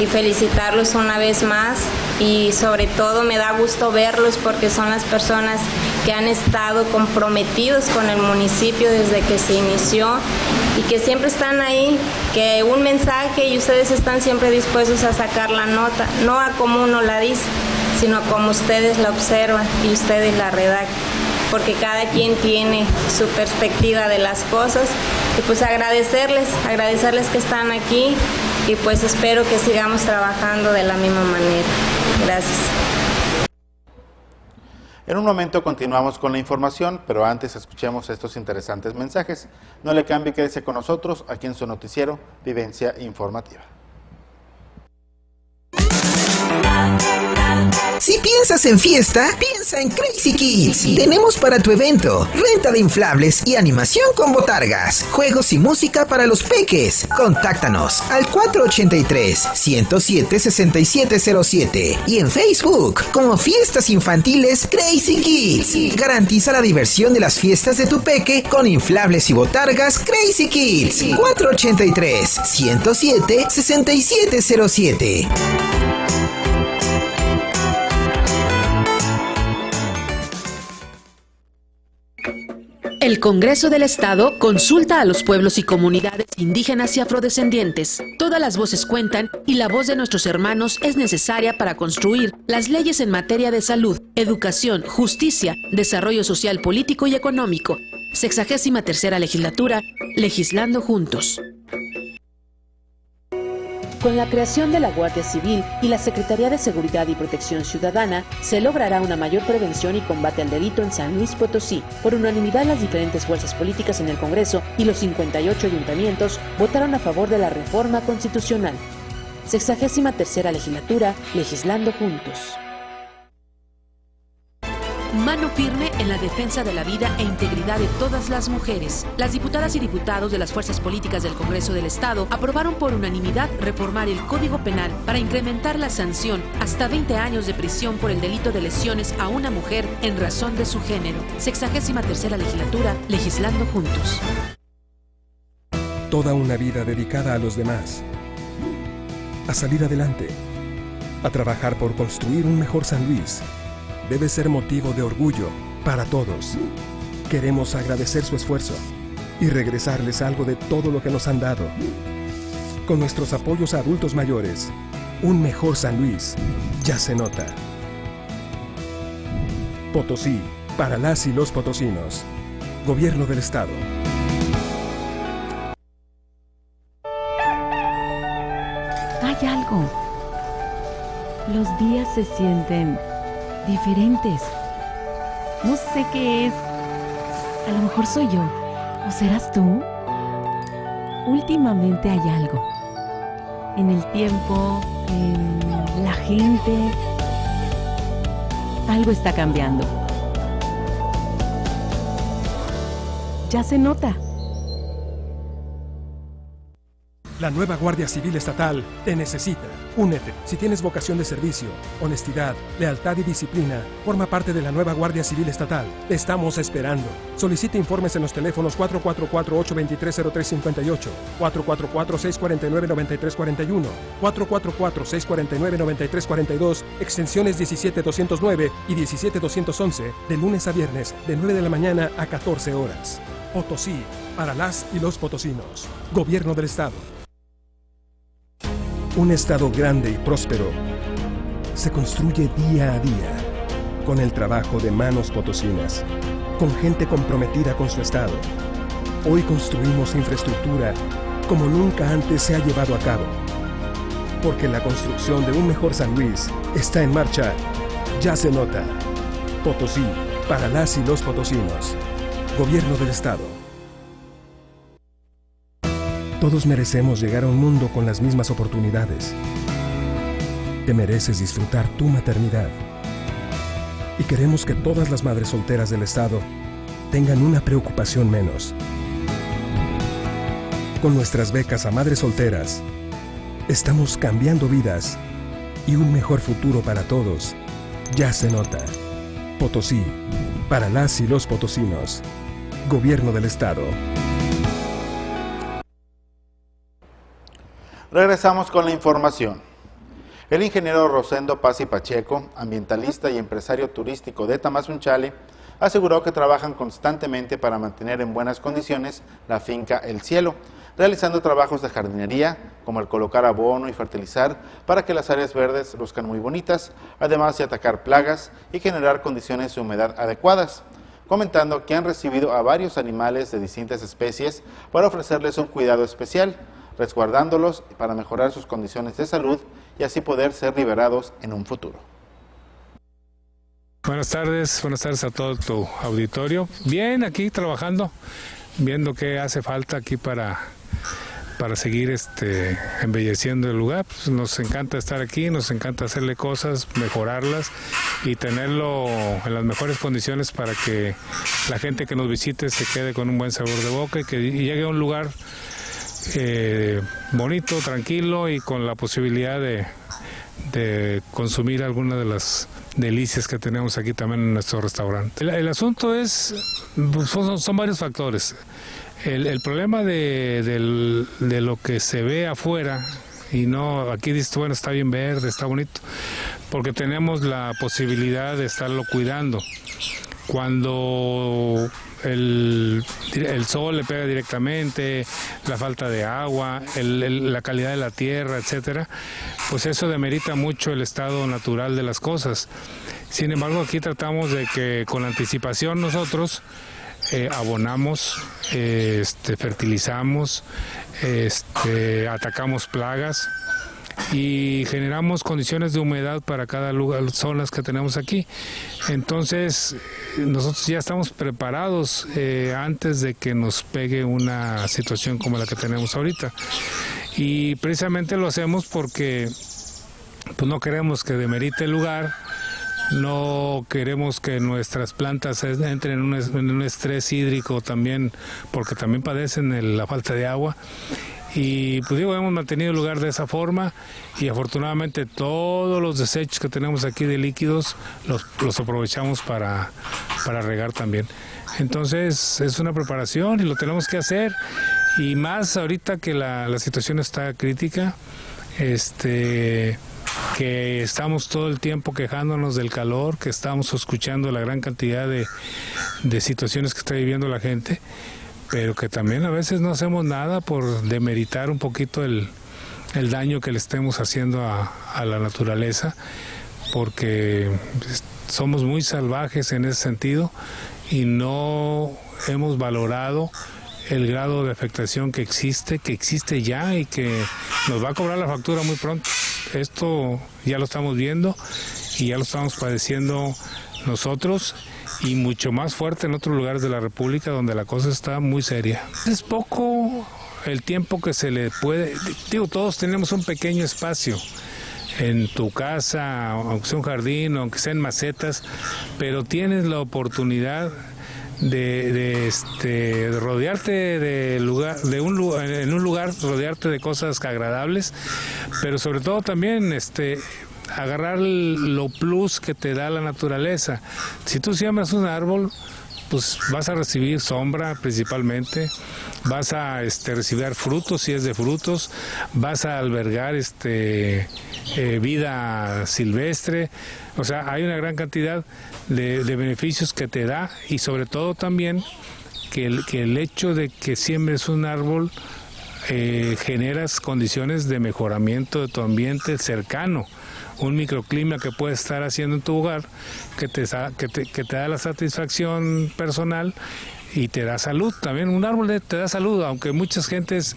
Y felicitarlos una vez más y sobre todo me da gusto verlos porque son las personas que han estado comprometidos con el municipio desde que se inició y que siempre están ahí, que un mensaje y ustedes están siempre dispuestos a sacar la nota, no a como uno la dice, sino como ustedes la observan y ustedes la redactan, porque cada quien tiene su perspectiva de las cosas y pues agradecerles, agradecerles que están aquí y pues espero que sigamos trabajando de la misma manera. Gracias. En un momento continuamos con la información, pero antes escuchemos estos interesantes mensajes. No le cambie, quédese con nosotros aquí en su noticiero Vivencia Informativa. Si piensas en fiesta, piensa en Crazy Kids. Tenemos para tu evento renta de inflables y animación con botargas, juegos y música para los peques. Contáctanos al 483-107-6707 y en Facebook como Fiestas Infantiles Crazy Kids. Garantiza la diversión de las fiestas de tu peque con inflables y botargas Crazy Kids. 483-107-6707. El Congreso del Estado consulta a los pueblos y comunidades indígenas y afrodescendientes. Todas las voces cuentan y la voz de nuestros hermanos es necesaria para construir las leyes en materia de salud, educación, justicia, desarrollo social, político y económico. Sexagésima tercera legislatura, legislando juntos. Con la creación de la Guardia Civil y la Secretaría de Seguridad y Protección Ciudadana, se logrará una mayor prevención y combate al delito en San Luis Potosí. Por unanimidad, las diferentes fuerzas políticas en el Congreso y los 58 ayuntamientos votaron a favor de la reforma constitucional. Sexagésima tercera legislatura, legislando juntos. Mano firme en la defensa de la vida e integridad de todas las mujeres. Las diputadas y diputados de las fuerzas políticas del Congreso del Estado aprobaron por unanimidad reformar el Código Penal para incrementar la sanción hasta 20 años de prisión por el delito de lesiones a una mujer en razón de su género. Sexagésima tercera legislatura, legislando juntos. Toda una vida dedicada a los demás. A salir adelante. A trabajar por construir un mejor San Luis debe ser motivo de orgullo para todos. Queremos agradecer su esfuerzo y regresarles algo de todo lo que nos han dado. Con nuestros apoyos a adultos mayores, un mejor San Luis ya se nota. Potosí, para las y los potosinos. Gobierno del Estado. Hay algo. Los días se sienten diferentes. No sé qué es. A lo mejor soy yo. ¿O serás tú? Últimamente hay algo. En el tiempo, en la gente. Algo está cambiando. Ya se nota. La nueva Guardia Civil Estatal te necesita. Únete. Si tienes vocación de servicio, honestidad, lealtad y disciplina, forma parte de la nueva Guardia Civil Estatal. Te estamos esperando. Solicita informes en los teléfonos 444-823-0358, 444-649-9341, 444-649-9342, extensiones 17209 y 17211, de lunes a viernes, de 9 de la mañana a 14 horas. Potosí, para las y los potosinos. Gobierno del Estado. Un Estado grande y próspero se construye día a día con el trabajo de manos potosinas, con gente comprometida con su Estado. Hoy construimos infraestructura como nunca antes se ha llevado a cabo, porque la construcción de un mejor San Luis está en marcha, ya se nota. Potosí, para las y los potosinos. Gobierno del Estado. Todos merecemos llegar a un mundo con las mismas oportunidades. Te mereces disfrutar tu maternidad. Y queremos que todas las madres solteras del Estado tengan una preocupación menos. Con nuestras becas a madres solteras, estamos cambiando vidas y un mejor futuro para todos. Ya se nota. Potosí, para las y los potosinos. Gobierno del Estado. Regresamos con la información. El ingeniero Rosendo Paz y Pacheco, ambientalista y empresario turístico de Tamazunchale, aseguró que trabajan constantemente para mantener en buenas condiciones la finca El Cielo, realizando trabajos de jardinería, como el colocar abono y fertilizar para que las áreas verdes luzcan muy bonitas, además de atacar plagas y generar condiciones de humedad adecuadas comentando que han recibido a varios animales de distintas especies para ofrecerles un cuidado especial, resguardándolos para mejorar sus condiciones de salud y así poder ser liberados en un futuro. Buenas tardes, buenas tardes a todo tu auditorio. Bien, aquí trabajando, viendo qué hace falta aquí para, para seguir este, embelleciendo el lugar. Pues nos encanta estar aquí, nos encanta hacerle cosas, mejorarlas y tenerlo en las mejores condiciones para que la gente que nos visite se quede con un buen sabor de boca y que llegue a un lugar eh, bonito, tranquilo y con la posibilidad de, consumir alguna de las delicias que tenemos aquí también en nuestro restaurante. El, asunto es, pues, son, varios factores. El, problema de, lo que se ve afuera y no, aquí dices, bueno, está bien verde, está bonito, porque tenemos la posibilidad de estarlo cuidando. Cuando el, sol le pega directamente, la falta de agua, la calidad de la tierra, etcétera, pues eso demerita mucho el estado natural de las cosas. Sin embargo, aquí tratamos de que con anticipación nosotros eh, abonamos, este, fertilizamos, este, atacamos plagas y generamos condiciones de humedad para cada lugar, zonas que tenemos aquí. Entonces, nosotros ya estamos preparados eh, antes de que nos pegue una situación como la que tenemos ahorita. Y precisamente lo hacemos porque pues no queremos que demerite el lugar, no queremos que nuestras plantas entren en un, estrés hídrico también, porque también padecen la falta de agua y pues digo, hemos mantenido el lugar de esa forma y afortunadamente todos los desechos que tenemos aquí de líquidos los, aprovechamos para, para regar también. Entonces es una preparación y lo tenemos que hacer y más ahorita que la, la situación está crítica, este que estamos todo el tiempo quejándonos del calor, que estamos escuchando la gran cantidad de, de situaciones que está viviendo la gente pero que también a veces no hacemos nada por demeritar un poquito el, daño que le estemos haciendo a, la naturaleza, porque somos muy salvajes en ese sentido y no hemos valorado el grado de afectación que existe, que existe ya y que nos va a cobrar la factura muy pronto. Esto ya lo estamos viendo y ya lo estamos padeciendo nosotros y mucho más fuerte en otros lugares de la República donde la cosa está muy seria. Es poco el tiempo que se le puede, digo, todos tenemos un pequeño espacio en tu casa, aunque sea un jardín, aunque sean macetas, pero tienes la oportunidad de, este, rodearte de lugar, de un lugar, en un lugar rodearte de cosas agradables, pero sobre todo también este agarrar lo plus que te da la naturaleza. Si tú siembras un árbol, pues vas a recibir sombra principalmente, vas a este, recibir frutos si es de frutos, vas a albergar este, eh, vida silvestre, o sea, hay una gran cantidad de, beneficios que te da y sobre todo también que el, que el hecho de que siembres un árbol eh, generas condiciones de mejoramiento de tu ambiente cercano un microclima que puedes estar haciendo en tu hogar, que te, que que te da la satisfacción personal y te da salud también. Un árbol te da salud, aunque muchas gentes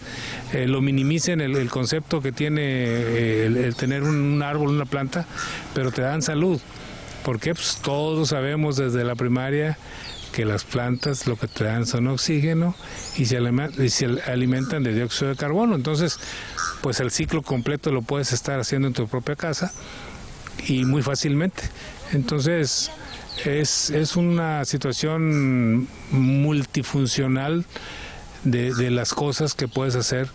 eh, lo minimicen el, concepto que tiene eh, el, tener un, árbol, una planta, pero te dan salud. Porque pues, todos sabemos desde la primaria que las plantas lo que te dan son oxígeno y se, alimentan de dióxido de carbono. Entonces, pues el ciclo completo lo puedes estar haciendo en tu propia casa y muy fácilmente. Entonces, es, es una situación multifuncional de, las cosas que puedes hacer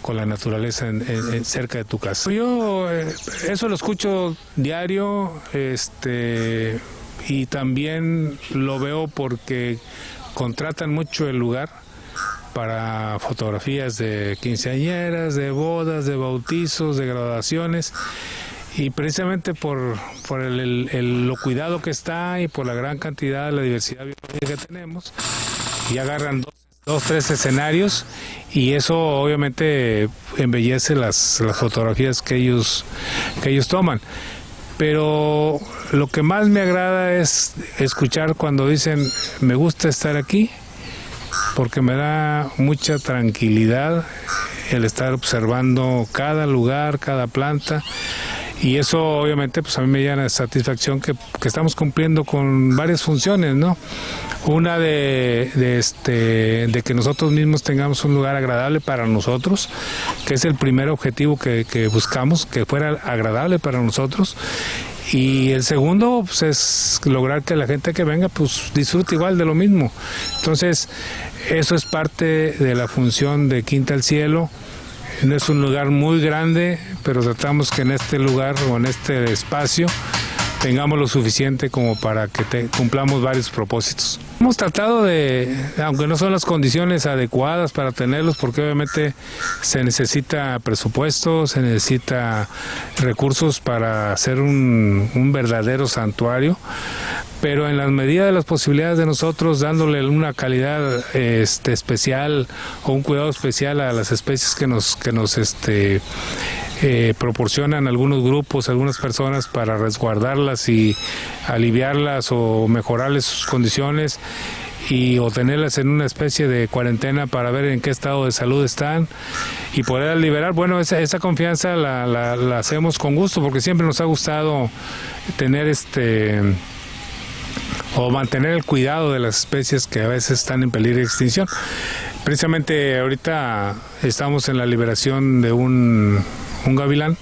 con la naturaleza en, cerca de tu casa. Yo eh, eso lo escucho diario, este y también lo veo porque contratan mucho el lugar para fotografías de quinceañeras, de bodas, de bautizos, de graduaciones y precisamente por, por el, el, lo cuidado que está y por la gran cantidad de la diversidad biológica que tenemos, y agarran dos, dos, tres escenarios y eso obviamente embellece las, las fotografías que ellos, que ellos toman. Pero lo que más me agrada es escuchar cuando dicen, me gusta estar aquí, porque me da mucha tranquilidad el estar observando cada lugar, cada planta y eso obviamente pues a mí me llena de satisfacción que, que estamos cumpliendo con varias funciones, ¿no? Una de, este, de que nosotros mismos tengamos un lugar agradable para nosotros, que es el primer objetivo que, que buscamos, que fuera agradable para nosotros. Y el segundo pues, es lograr que la gente que venga pues disfrute igual de lo mismo. Entonces, eso es parte de la función de Quinta al Cielo. No es un lugar muy grande, pero tratamos que en este lugar o en este espacio tengamos lo suficiente como para que te, cumplamos varios propósitos. Hemos tratado de, aunque no son las condiciones adecuadas para tenerlos, porque obviamente se necesita presupuesto, se necesita recursos para hacer un, verdadero santuario, pero en la medida de las posibilidades de nosotros, dándole una calidad este, especial o un cuidado especial a las especies que nos, que nos este, eh, proporcionan algunos grupos, algunas personas para resguardarlas y aliviarlas o mejorarles sus condiciones y o tenerlas en una especie de cuarentena para ver en qué estado de salud están y poder liberar. Bueno, esa, esa confianza la, hacemos con gusto porque siempre nos ha gustado tener este o mantener el cuidado de las especies que a veces están en peligro de extinción. Precisamente ahorita estamos en la liberación de un, gavilán.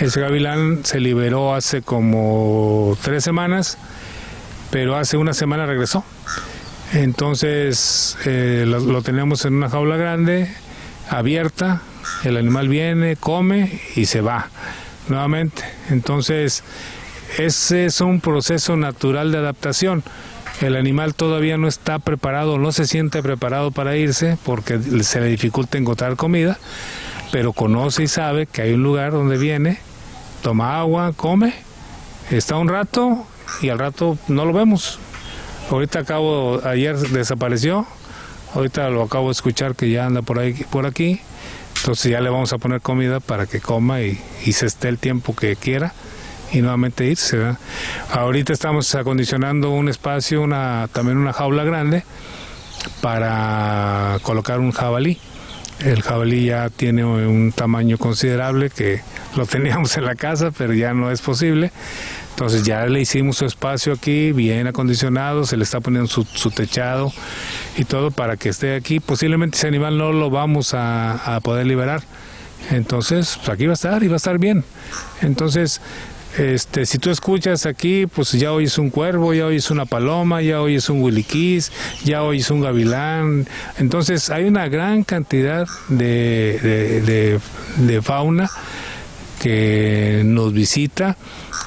Ese gavilán se liberó hace como tres semanas, pero hace una semana regresó. Entonces eh, lo, lo tenemos en una jaula grande, abierta, el animal viene, come y se va nuevamente. Entonces, ese es un proceso natural de adaptación. El animal todavía no está preparado, no se siente preparado para irse porque se le dificulta encontrar comida, pero conoce y sabe que hay un lugar donde viene, toma agua, come, está un rato y al rato no lo vemos. Ahorita acabo, ayer desapareció, ahorita lo acabo de escuchar que ya anda por ahí, por aquí, entonces ya le vamos a poner comida para que coma y, y se esté el tiempo que quiera y nuevamente irse. ¿verdad? Ahorita estamos acondicionando un espacio, una, también una jaula grande para colocar un jabalí. El jabalí ya tiene un tamaño considerable que lo teníamos en la casa, pero ya no es posible. Entonces ya le hicimos su espacio aquí, bien acondicionado, se le está poniendo su, su techado y todo para que esté aquí. Posiblemente ese animal no lo vamos a, a poder liberar. Entonces, pues aquí va a estar y va a estar bien. Entonces, este, si tú escuchas aquí, pues ya oyes un cuervo, ya oyes una paloma, ya oyes un huiliquís, ya oyes un gavilán. Entonces hay una gran cantidad de, de fauna que nos visita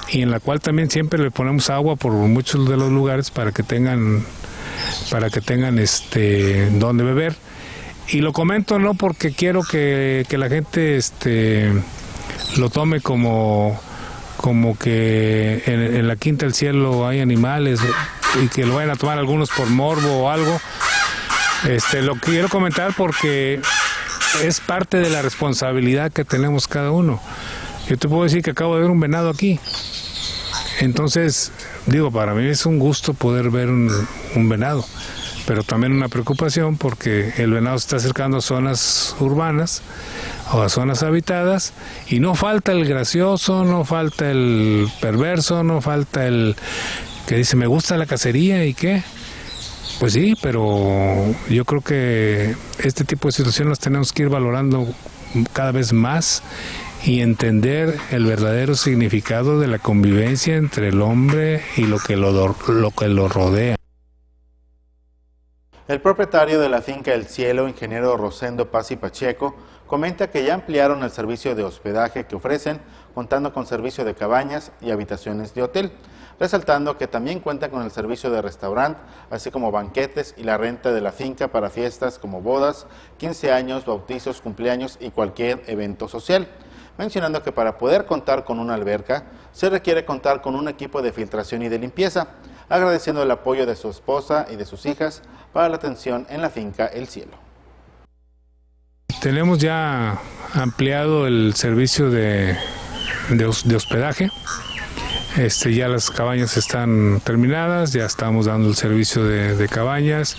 y en la cual también siempre le ponemos agua por muchos de los lugares para que tengan para que tengan este donde beber y lo comento no porque quiero que, que la gente este lo tome como como que en, la quinta del cielo hay animales y que lo vayan a tomar algunos por morbo o algo. Este, lo quiero comentar porque es parte de la responsabilidad que tenemos cada uno. Yo te puedo decir que acabo de ver un venado aquí. Entonces, digo, para mí es un gusto poder ver un venado, pero también una preocupación porque el venado se está acercando a zonas urbanas o a zonas habitadas y no falta el gracioso, no falta el perverso, no falta el que dice me gusta la cacería y qué. Pues sí, pero yo creo que este tipo de situaciones las tenemos que ir valorando cada vez más y entender el verdadero significado de la convivencia entre el hombre y lo que lo, lo, que lo rodea. El propietario de la finca El Cielo, ingeniero Rosendo Paz y Pacheco, comenta que ya ampliaron el servicio de hospedaje que ofrecen, contando con servicio de cabañas y habitaciones de hotel, resaltando que también cuentan con el servicio de restaurante, así como banquetes y la renta de la finca para fiestas como bodas, 15 años, bautizos, cumpleaños y cualquier evento social. mencionando que para poder contar con una alberca se requiere contar con un equipo de filtración y de limpieza, agradeciendo el apoyo de su esposa y de sus hijas para la atención en la finca El Cielo. Tenemos ya ampliado el servicio de, de hospedaje este, ya las cabañas están terminadas, ya estamos dando el servicio de, cabañas.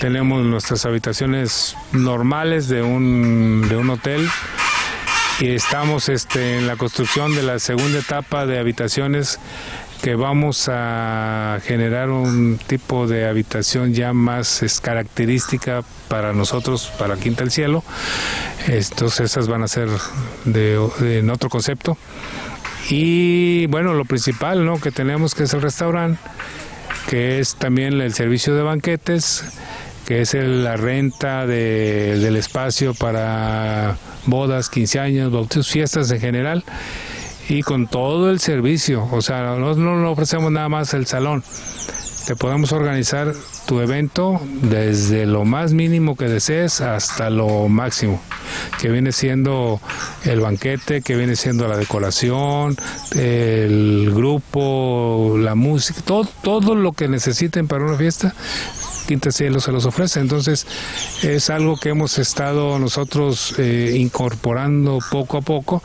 Tenemos nuestras habitaciones normales de un, de un hotel y estamos este, en la construcción de la segunda etapa de habitaciones que vamos a generar un tipo de habitación ya más es, característica para nosotros, para Quinta del Cielo. Entonces esas van a ser de, en otro concepto. Y bueno, lo principal ¿no? que tenemos que es el restaurante, que es también el servicio de banquetes, que es la renta del espacio para bodas, 15 años, bautizos, fiestas en general, y con todo el servicio. O sea, no, no ofrecemos nada más el salón, te podemos organizar tu evento desde lo más mínimo que desees hasta lo máximo, que viene siendo el banquete, que viene siendo la decoración, el grupo, la música, todo, todo lo que necesiten para una fiesta, Quinta Cielo se los ofrece. Entonces es algo que hemos estado nosotros eh, incorporando poco a poco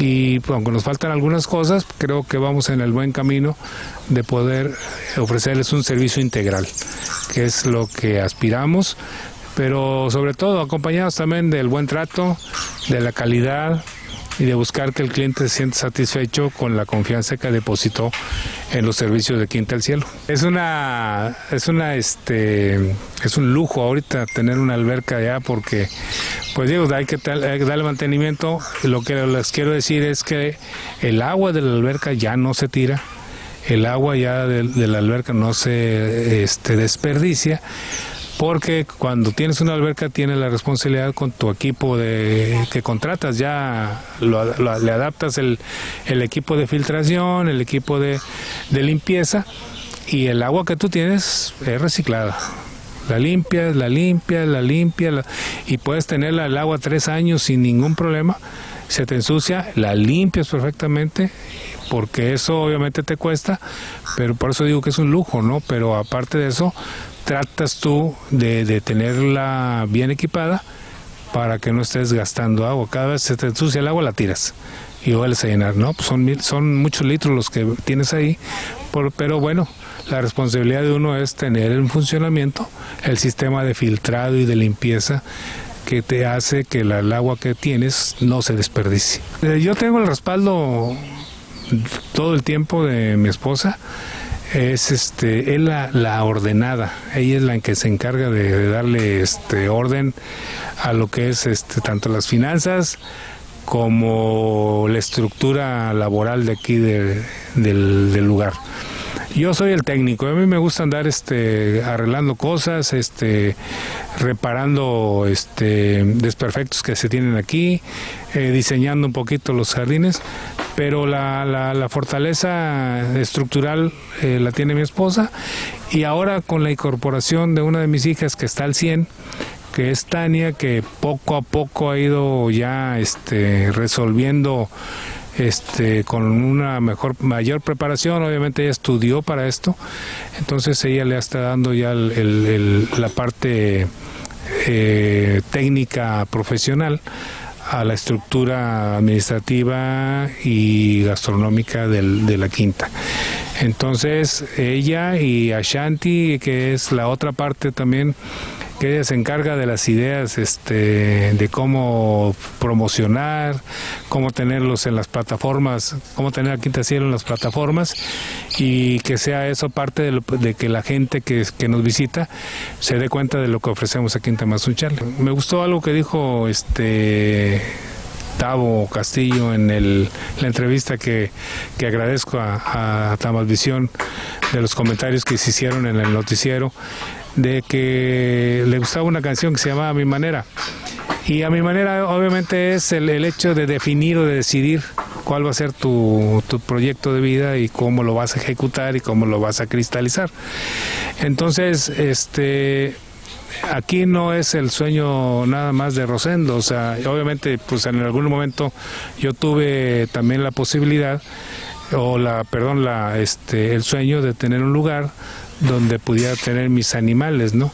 y pues, aunque nos faltan algunas cosas, creo que vamos en el buen camino de poder ofrecerles un servicio integral, que es lo que aspiramos, pero sobre todo acompañados también del buen trato, de la calidad, y de buscar que el cliente se sienta satisfecho con la confianza que depositó en los servicios de Quinta del Cielo. Es una es una este es un lujo ahorita tener una alberca allá porque pues digo, hay que, darle mantenimiento. Lo que les quiero decir es que el agua de la alberca ya no se tira, el agua ya de, de la alberca no se este, desperdicia porque cuando tienes una alberca tienes la responsabilidad con tu equipo de que contratas ya le adaptas el, equipo de filtración el equipo de, limpieza y el agua que tú tienes es reciclada la limpias, la limpias, la limpias y puedes tener el agua tres años sin ningún problema. Se te ensucia, la limpias perfectamente, porque eso obviamente te cuesta, pero por eso digo que es un lujo, ¿no? Pero aparte de eso, tratas tú de, tenerla bien equipada para que no estés gastando agua. Cada vez se te ensucia el agua, la tiras y vuelves a llenar, ¿no? Pues son, son muchos litros los que tienes ahí, pero bueno, la responsabilidad de uno es tener en funcionamiento el sistema de filtrado y de limpieza que te hace que el agua que tienes no se desperdicie. Eh, yo tengo el respaldo todo el tiempo de mi esposa es este es la, ordenada. Ella es la que se encarga de, darle este orden a lo que es este tanto las finanzas como la estructura laboral de aquí del lugar yo soy el técnico, a mí me gusta andar este arreglando cosas, este reparando este desperfectos que se tienen aquí, eh, diseñando un poquito los jardines, pero la, la, fortaleza estructural eh, la tiene mi esposa. Y ahora con la incorporación de una de mis hijas que está al 100, que es Tania, que poco a poco ha ido ya este, resolviendo este, con una mejor, mayor preparación, obviamente ella estudió para esto, entonces ella le está dando ya la parte eh, técnica profesional a la estructura administrativa y gastronómica de la quinta. Entonces ella y Ashanti, que es la otra parte también, que ella se encarga de las ideas este, de cómo promocionar, cómo tenerlos en las plataformas, cómo tener a Quinta Cielo en las plataformas y que sea eso parte de, de que la gente que, que, nos visita se dé cuenta de lo que ofrecemos aquí en Tamazunchal. Me gustó algo que dijo este Tavo Castillo en el, la entrevista que, que agradezco a, a Visión de los comentarios que se hicieron en el noticiero de que le gustaba una canción que se llamaba A mi manera. Y a mi manera obviamente es el, el hecho de definir o de decidir cuál va a ser tu, tu, proyecto de vida y cómo lo vas a ejecutar y cómo lo vas a cristalizar. Entonces, este aquí no es el sueño nada más de Rosendo, o sea, obviamente pues en algún momento yo tuve también la posibilidad o la perdón, la este el sueño de tener un lugar donde pudiera tener mis animales, ¿no?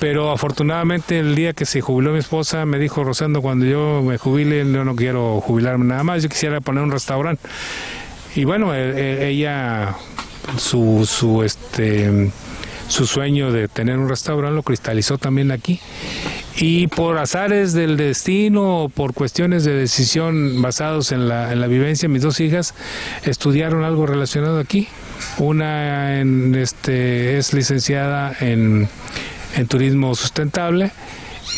Pero afortunadamente el día que se jubiló mi esposa me dijo Rosendo, cuando yo me jubile, yo no quiero jubilarme nada más, yo quisiera poner un restaurante. Y bueno, e, e, ella su su este su sueño de tener un restaurante lo cristalizó también aquí. Y por azares del destino o por cuestiones de decisión basados en la, en la vivencia, mis dos hijas estudiaron algo relacionado aquí. Una en, este, es licenciada en, en turismo sustentable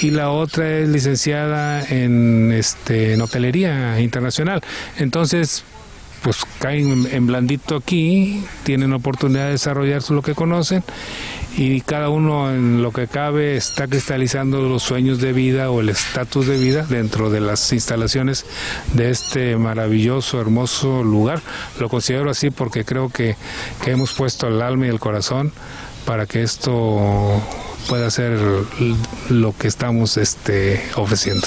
y la otra es licenciada en, este, en hotelería internacional. Entonces, pues caen en blandito aquí, tienen oportunidad de desarrollarse lo que conocen y cada uno en lo que cabe está cristalizando los sueños de vida o el estatus de vida dentro de las instalaciones de este maravilloso, hermoso lugar. Lo considero así porque creo que, hemos puesto el alma y el corazón para que esto pueda ser lo que estamos este, ofreciendo.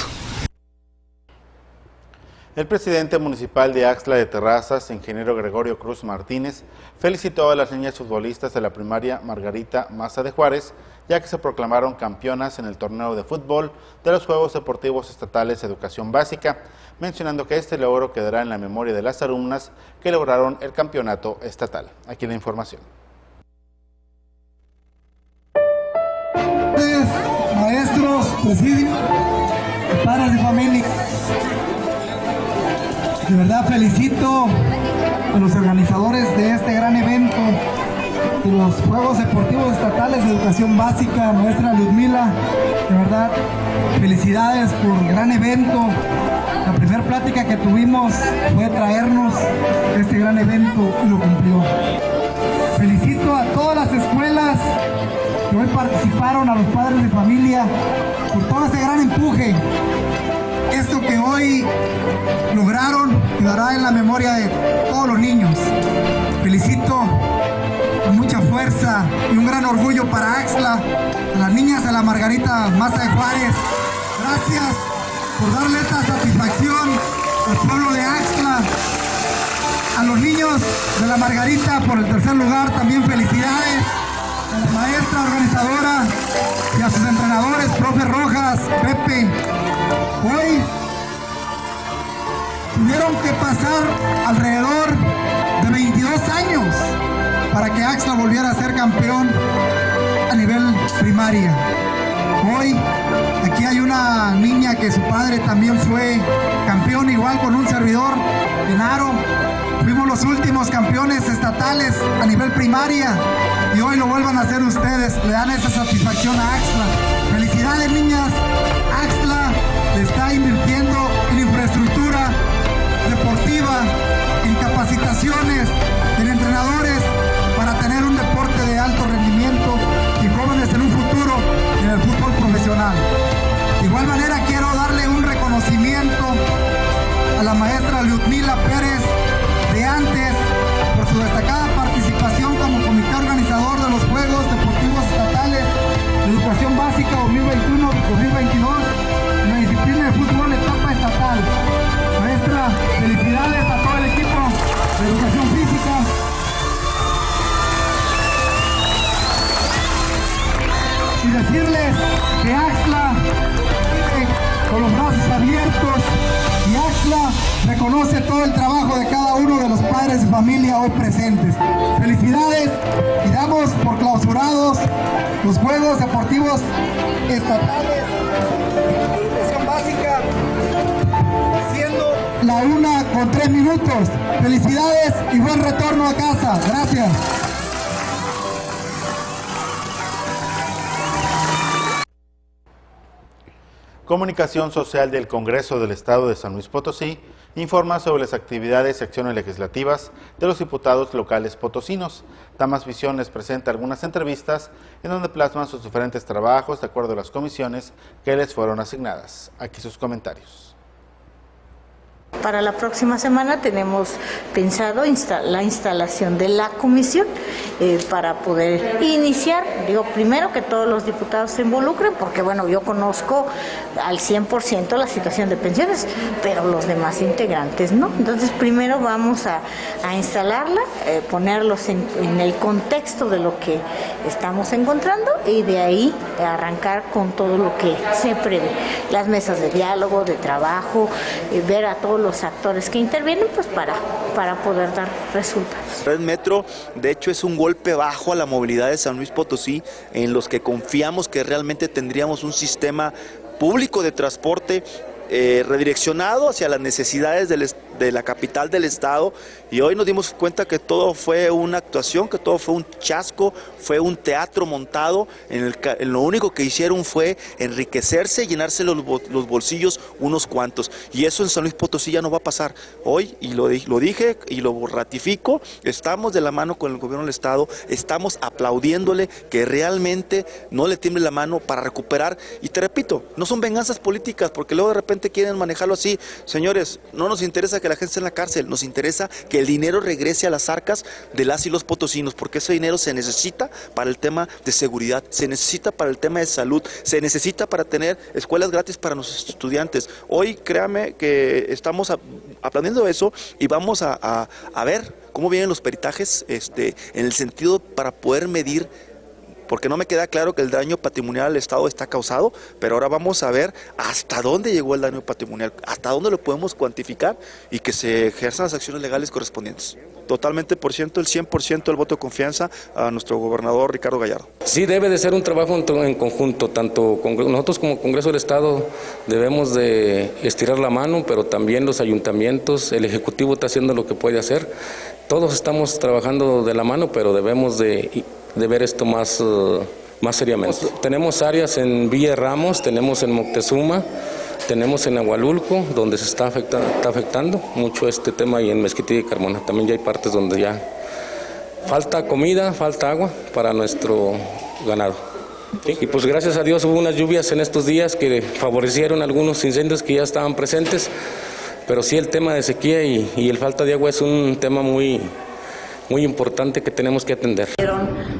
El presidente municipal de Axla de Terrazas, ingeniero Gregorio Cruz Martínez, felicitó a las niñas futbolistas de la primaria Margarita Maza de Juárez, ya que se proclamaron campeonas en el torneo de fútbol de los Juegos Deportivos Estatales Educación Básica, mencionando que este logro quedará en la memoria de las alumnas que lograron el campeonato estatal. Aquí la información. Maestros, presidio, de familia de verdad felicito a los organizadores de este gran evento, de los Juegos Deportivos Estatales de Educación Básica, maestra Ludmila. De verdad, felicidades por el gran evento. La primera plática que tuvimos fue traernos este gran evento y lo cumplió. Felicito a todas las escuelas que hoy participaron, a los padres de familia, por todo ese gran empuje esto que hoy lograron quedará en la memoria de todos los niños. Felicito con mucha fuerza y un gran orgullo para Axla, a las niñas de la Margarita Maza de Juárez. Gracias por darle esta satisfacción al pueblo de Axla. A los niños de la Margarita por el tercer lugar también felicidades. A la maestra organizadora y a sus entrenadores, profe Rojas, Pepe, Hoy tuvieron que pasar alrededor de 22 años para que Axla volviera a ser campeón a nivel primaria. Hoy aquí hay una niña que su padre también fue campeón igual con un servidor, Genaro. Fuimos los últimos campeones estatales a nivel primaria y hoy lo vuelvan a hacer ustedes. Le dan esa satisfacción a Axla. Felicidades niñas. Está invirtiendo en infraestructura deportiva, en capacitaciones, en entrenadores para tener un deporte de alto rendimiento y jóvenes en un futuro en el fútbol profesional. De igual manera quiero darle un reconocimiento a la maestra Ludmila Pérez de antes por su destacada participación como comité organizador de los Juegos Deportivos Estatales de Educación Básica 2021-2022 reconoce todo el trabajo de cada uno de los padres de familia hoy presentes. Felicidades y damos por clausurados los Juegos Deportivos Estatales básica, siendo la una con tres minutos. Felicidades y buen retorno a casa. Gracias. Comunicación Social del Congreso del Estado de San Luis Potosí informa sobre las actividades y acciones legislativas de los diputados locales potosinos. Tamas Visión les presenta algunas entrevistas en donde plasman sus diferentes trabajos de acuerdo a las comisiones que les fueron asignadas. Aquí sus comentarios. Para la próxima semana tenemos pensado la instalación de la comisión eh, para poder iniciar, digo, primero que todos los diputados se involucren, porque bueno, yo conozco al 100% la situación de pensiones, pero los demás integrantes no. Entonces, primero vamos a, instalarla, eh, ponerlos en, el contexto de lo que estamos encontrando y de ahí arrancar con todo lo que se prevé. Las mesas de diálogo, de trabajo, eh, ver a todos los actores que intervienen pues para, para poder dar resultados. Red Metro, de hecho, es un golpe bajo a la movilidad de San Luis Potosí, en los que confiamos que realmente tendríamos un sistema público de transporte eh, redireccionado hacia las necesidades del, de la capital del estado y hoy nos dimos cuenta que todo fue una actuación, que todo fue un chasco, fue un teatro montado, en, el, lo único que hicieron fue enriquecerse, llenarse los, los, bolsillos unos cuantos. Y eso en San Luis Potosí ya no va a pasar. Hoy, y lo, lo dije y lo ratifico, estamos de la mano con el gobierno del estado, estamos aplaudiéndole que realmente no le tiemble la mano para recuperar. Y te repito, no son venganzas políticas porque luego de repente quieren manejarlo así, señores, no nos interesa que la gente esté en la cárcel, nos interesa que el dinero regrese a las arcas de las y los potosinos, porque ese dinero se necesita para el tema de seguridad, se necesita para el tema de salud, se necesita para tener escuelas gratis para nuestros estudiantes. Hoy créame que estamos aprendiendo eso y vamos a, a ver cómo vienen los peritajes este, en el sentido para poder medir porque no me queda claro que el daño patrimonial al Estado está causado, pero ahora vamos a ver hasta dónde llegó el daño patrimonial, hasta dónde lo podemos cuantificar y que se ejerzan las acciones legales correspondientes. Totalmente por ciento, el 100% del voto de confianza a nuestro gobernador Ricardo Gallardo. Sí, debe de ser un trabajo en conjunto, tanto nosotros como Congreso del Estado debemos de estirar la mano, pero también los ayuntamientos, el Ejecutivo está haciendo lo que puede hacer. Todos estamos trabajando de la mano, pero debemos de de ver esto más, eh, más seriamente. Tenemos áreas en Villa Ramos, tenemos en Moctezuma, tenemos en Agualulco, donde se está, afectando, está afectando mucho este tema, y en Mezquití y Carmona. También ya hay partes donde ya falta comida, falta agua para nuestro ganado. Y pues gracias a Dios hubo unas lluvias en estos días que favorecieron algunos incendios que ya estaban presentes, pero sí el tema de sequía y, y el falta de agua es un tema muy, muy importante que tenemos que atender.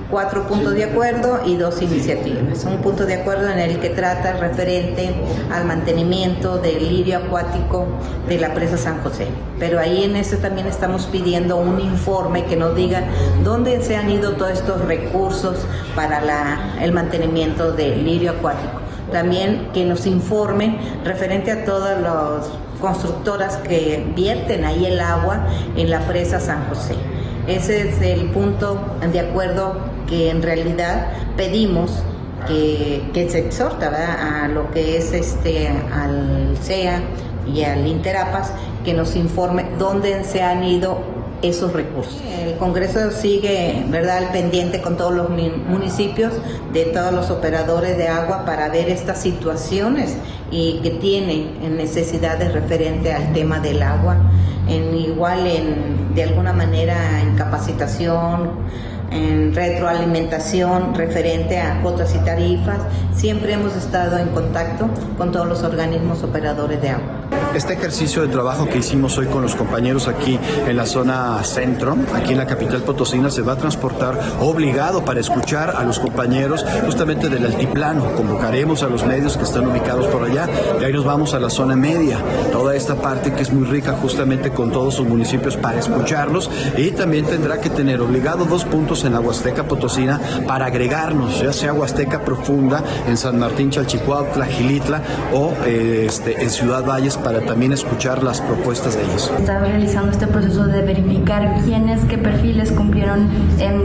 Cuatro puntos de acuerdo y dos iniciativas. Un punto de acuerdo en el que trata referente al mantenimiento del lirio acuático de la presa San José. Pero ahí en este también estamos pidiendo un informe que nos diga dónde se han ido todos estos recursos para la, el mantenimiento del lirio acuático. También que nos informen referente a todas las constructoras que vierten ahí el agua en la presa San José. Ese es el punto de acuerdo que en realidad pedimos que, se exhorta a lo que es este al CEA y al Interapas que nos informe dónde se han ido esos recursos. El Congreso sigue, ¿verdad?, al pendiente con todos los municipios, de todos los operadores de agua para ver estas situaciones y que tienen necesidades referente al tema del agua, en igual en de alguna manera en capacitación, en retroalimentación referente a cuotas y tarifas. Siempre hemos estado en contacto con todos los organismos operadores de agua. Este ejercicio de trabajo que hicimos hoy con los compañeros aquí en la zona centro, aquí en la capital potosina, se va a transportar obligado para escuchar a los compañeros justamente del altiplano. Convocaremos a los medios que están ubicados por allá y ahí nos vamos a la zona media, toda esta parte que es muy rica justamente con todos sus municipios para escucharlos y también tendrá que tener obligado dos puntos en la Huasteca Potosina para agregarnos, ya sea Huasteca Profunda, en San Martín Chalchicuautla, Gilitla o eh, este, en Ciudad Valles para también escuchar las propuestas de ellos. Está realizando este proceso de verificar quiénes, qué perfiles cumplieron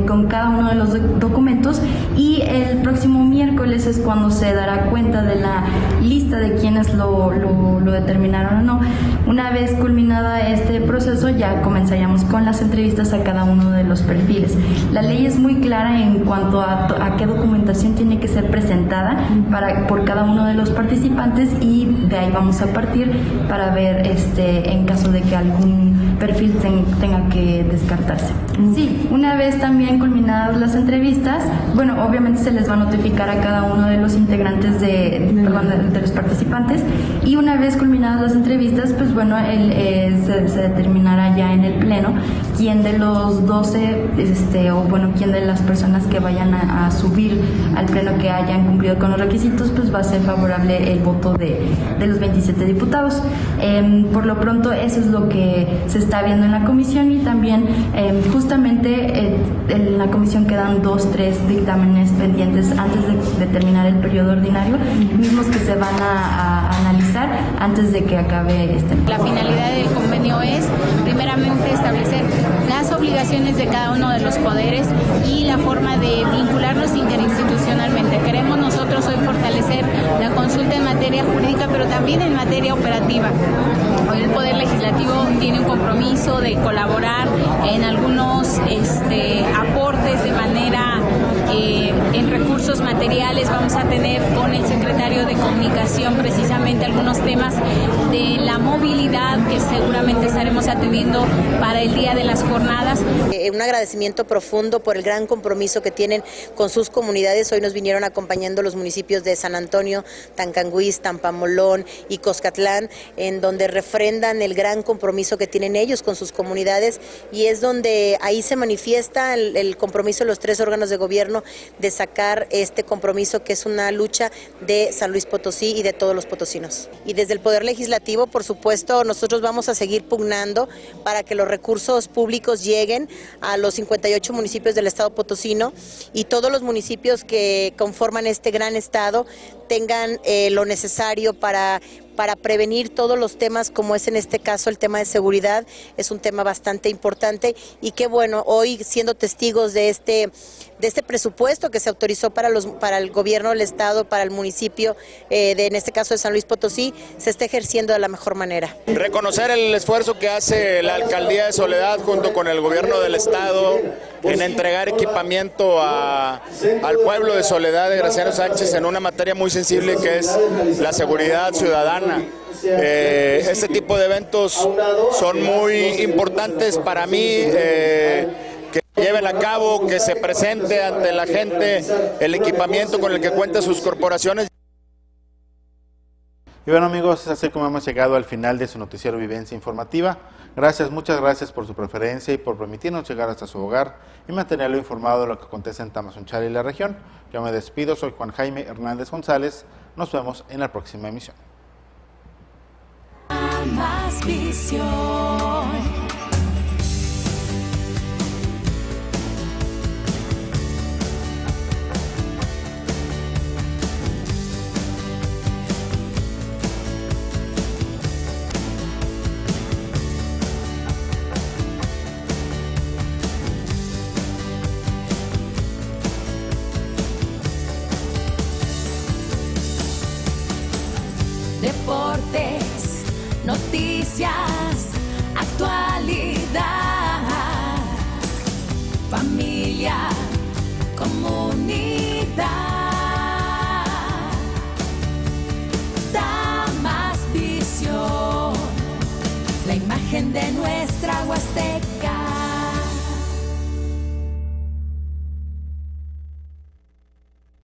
con cada uno de los documentos y el próximo miércoles es cuando se dará cuenta de la lista de quienes lo, lo, lo determinaron o no. Una vez culminada este proceso ya comenzaríamos con las entrevistas a cada uno de los perfiles. La ley es muy clara en cuanto a, a qué documentación tiene que ser presentada para, por cada uno de los participantes y de ahí vamos a partir para ver este, en caso de que algún perfil tenga que descartarse. Sí, una vez también culminadas las entrevistas, bueno, obviamente se les va a notificar a cada uno de los integrantes de, perdón, de, los participantes y una vez culminadas las entrevistas, pues bueno, el, eh, se, determinará ya en el pleno quién de los 12, este, o bueno, quién de las personas que vayan a, subir al pleno que hayan cumplido con los requisitos, pues va a ser favorable el voto de, de los 27 diputados. Em, por lo pronto, eso es lo que se está viendo en la comisión y también em, justamente eh, en la comisión quedan dos, tres dictámenes pendientes antes de, terminar el periodo ordinario, mismos que se van a, analizar antes de que acabe este. La finalidad del convenio es, primeramente, establecer las obligaciones de cada uno de los poderes y la forma de vincularnos interinstitucionalmente. Queremos nosotros hoy fortalecer la consulta en materia jurídica, pero también en materia operativa. Hoy el Poder Legislativo tiene un compromiso de colaborar en algunos este, aportes de manera eh, en recursos materiales. Vamos a tener con el secretario de Comunicación precisamente algunos temas de la movilidad que seguramente estaremos atendiendo para el día de las jornadas. Eh, un agradecimiento profundo por el gran compromiso que tienen con sus comunidades. Hoy nos vinieron acompañando los municipios de San Antonio, Tancanguis, Tampamolón y Coscatlán, en donde refrendan el gran compromiso que tienen ellos con sus comunidades y es donde ahí se manifiesta el compromiso de los tres órganos de gobierno de sacar este compromiso que es una lucha de San Luis Potosí y de todos los potosinos. Y desde el Poder Legislativo, por supuesto, nosotros vamos a seguir pugnando para que los recursos públicos lleguen a los 58 municipios del Estado potosino y todos los municipios que conforman este gran Estado tengan eh, lo necesario para para prevenir todos los temas, como es en este caso el tema de seguridad, es un tema bastante importante y qué bueno, hoy siendo testigos de este de este presupuesto que se autorizó para los para el gobierno del estado, para el municipio, eh, de, en este caso de San Luis Potosí, se está ejerciendo de la mejor manera. Reconocer el esfuerzo que hace la alcaldía de Soledad junto con el gobierno del estado en entregar equipamiento a, al pueblo de Soledad de Graciano Sánchez en una materia muy sensible que es la seguridad ciudadana eh, este tipo de eventos son muy importantes para mí. Eh, que lleven a cabo, que se presente ante la gente el equipamiento con el que cuentan sus corporaciones. Y bueno amigos, así como hemos llegado al final de su noticiero Vivencia Informativa. Gracias, muchas gracias por su preferencia y por permitirnos llegar hasta su hogar y mantenerlo informado de lo que acontece en Tamazunchal y la región. Yo me despido, soy Juan Jaime Hernández González. Nos vemos en la próxima emisión.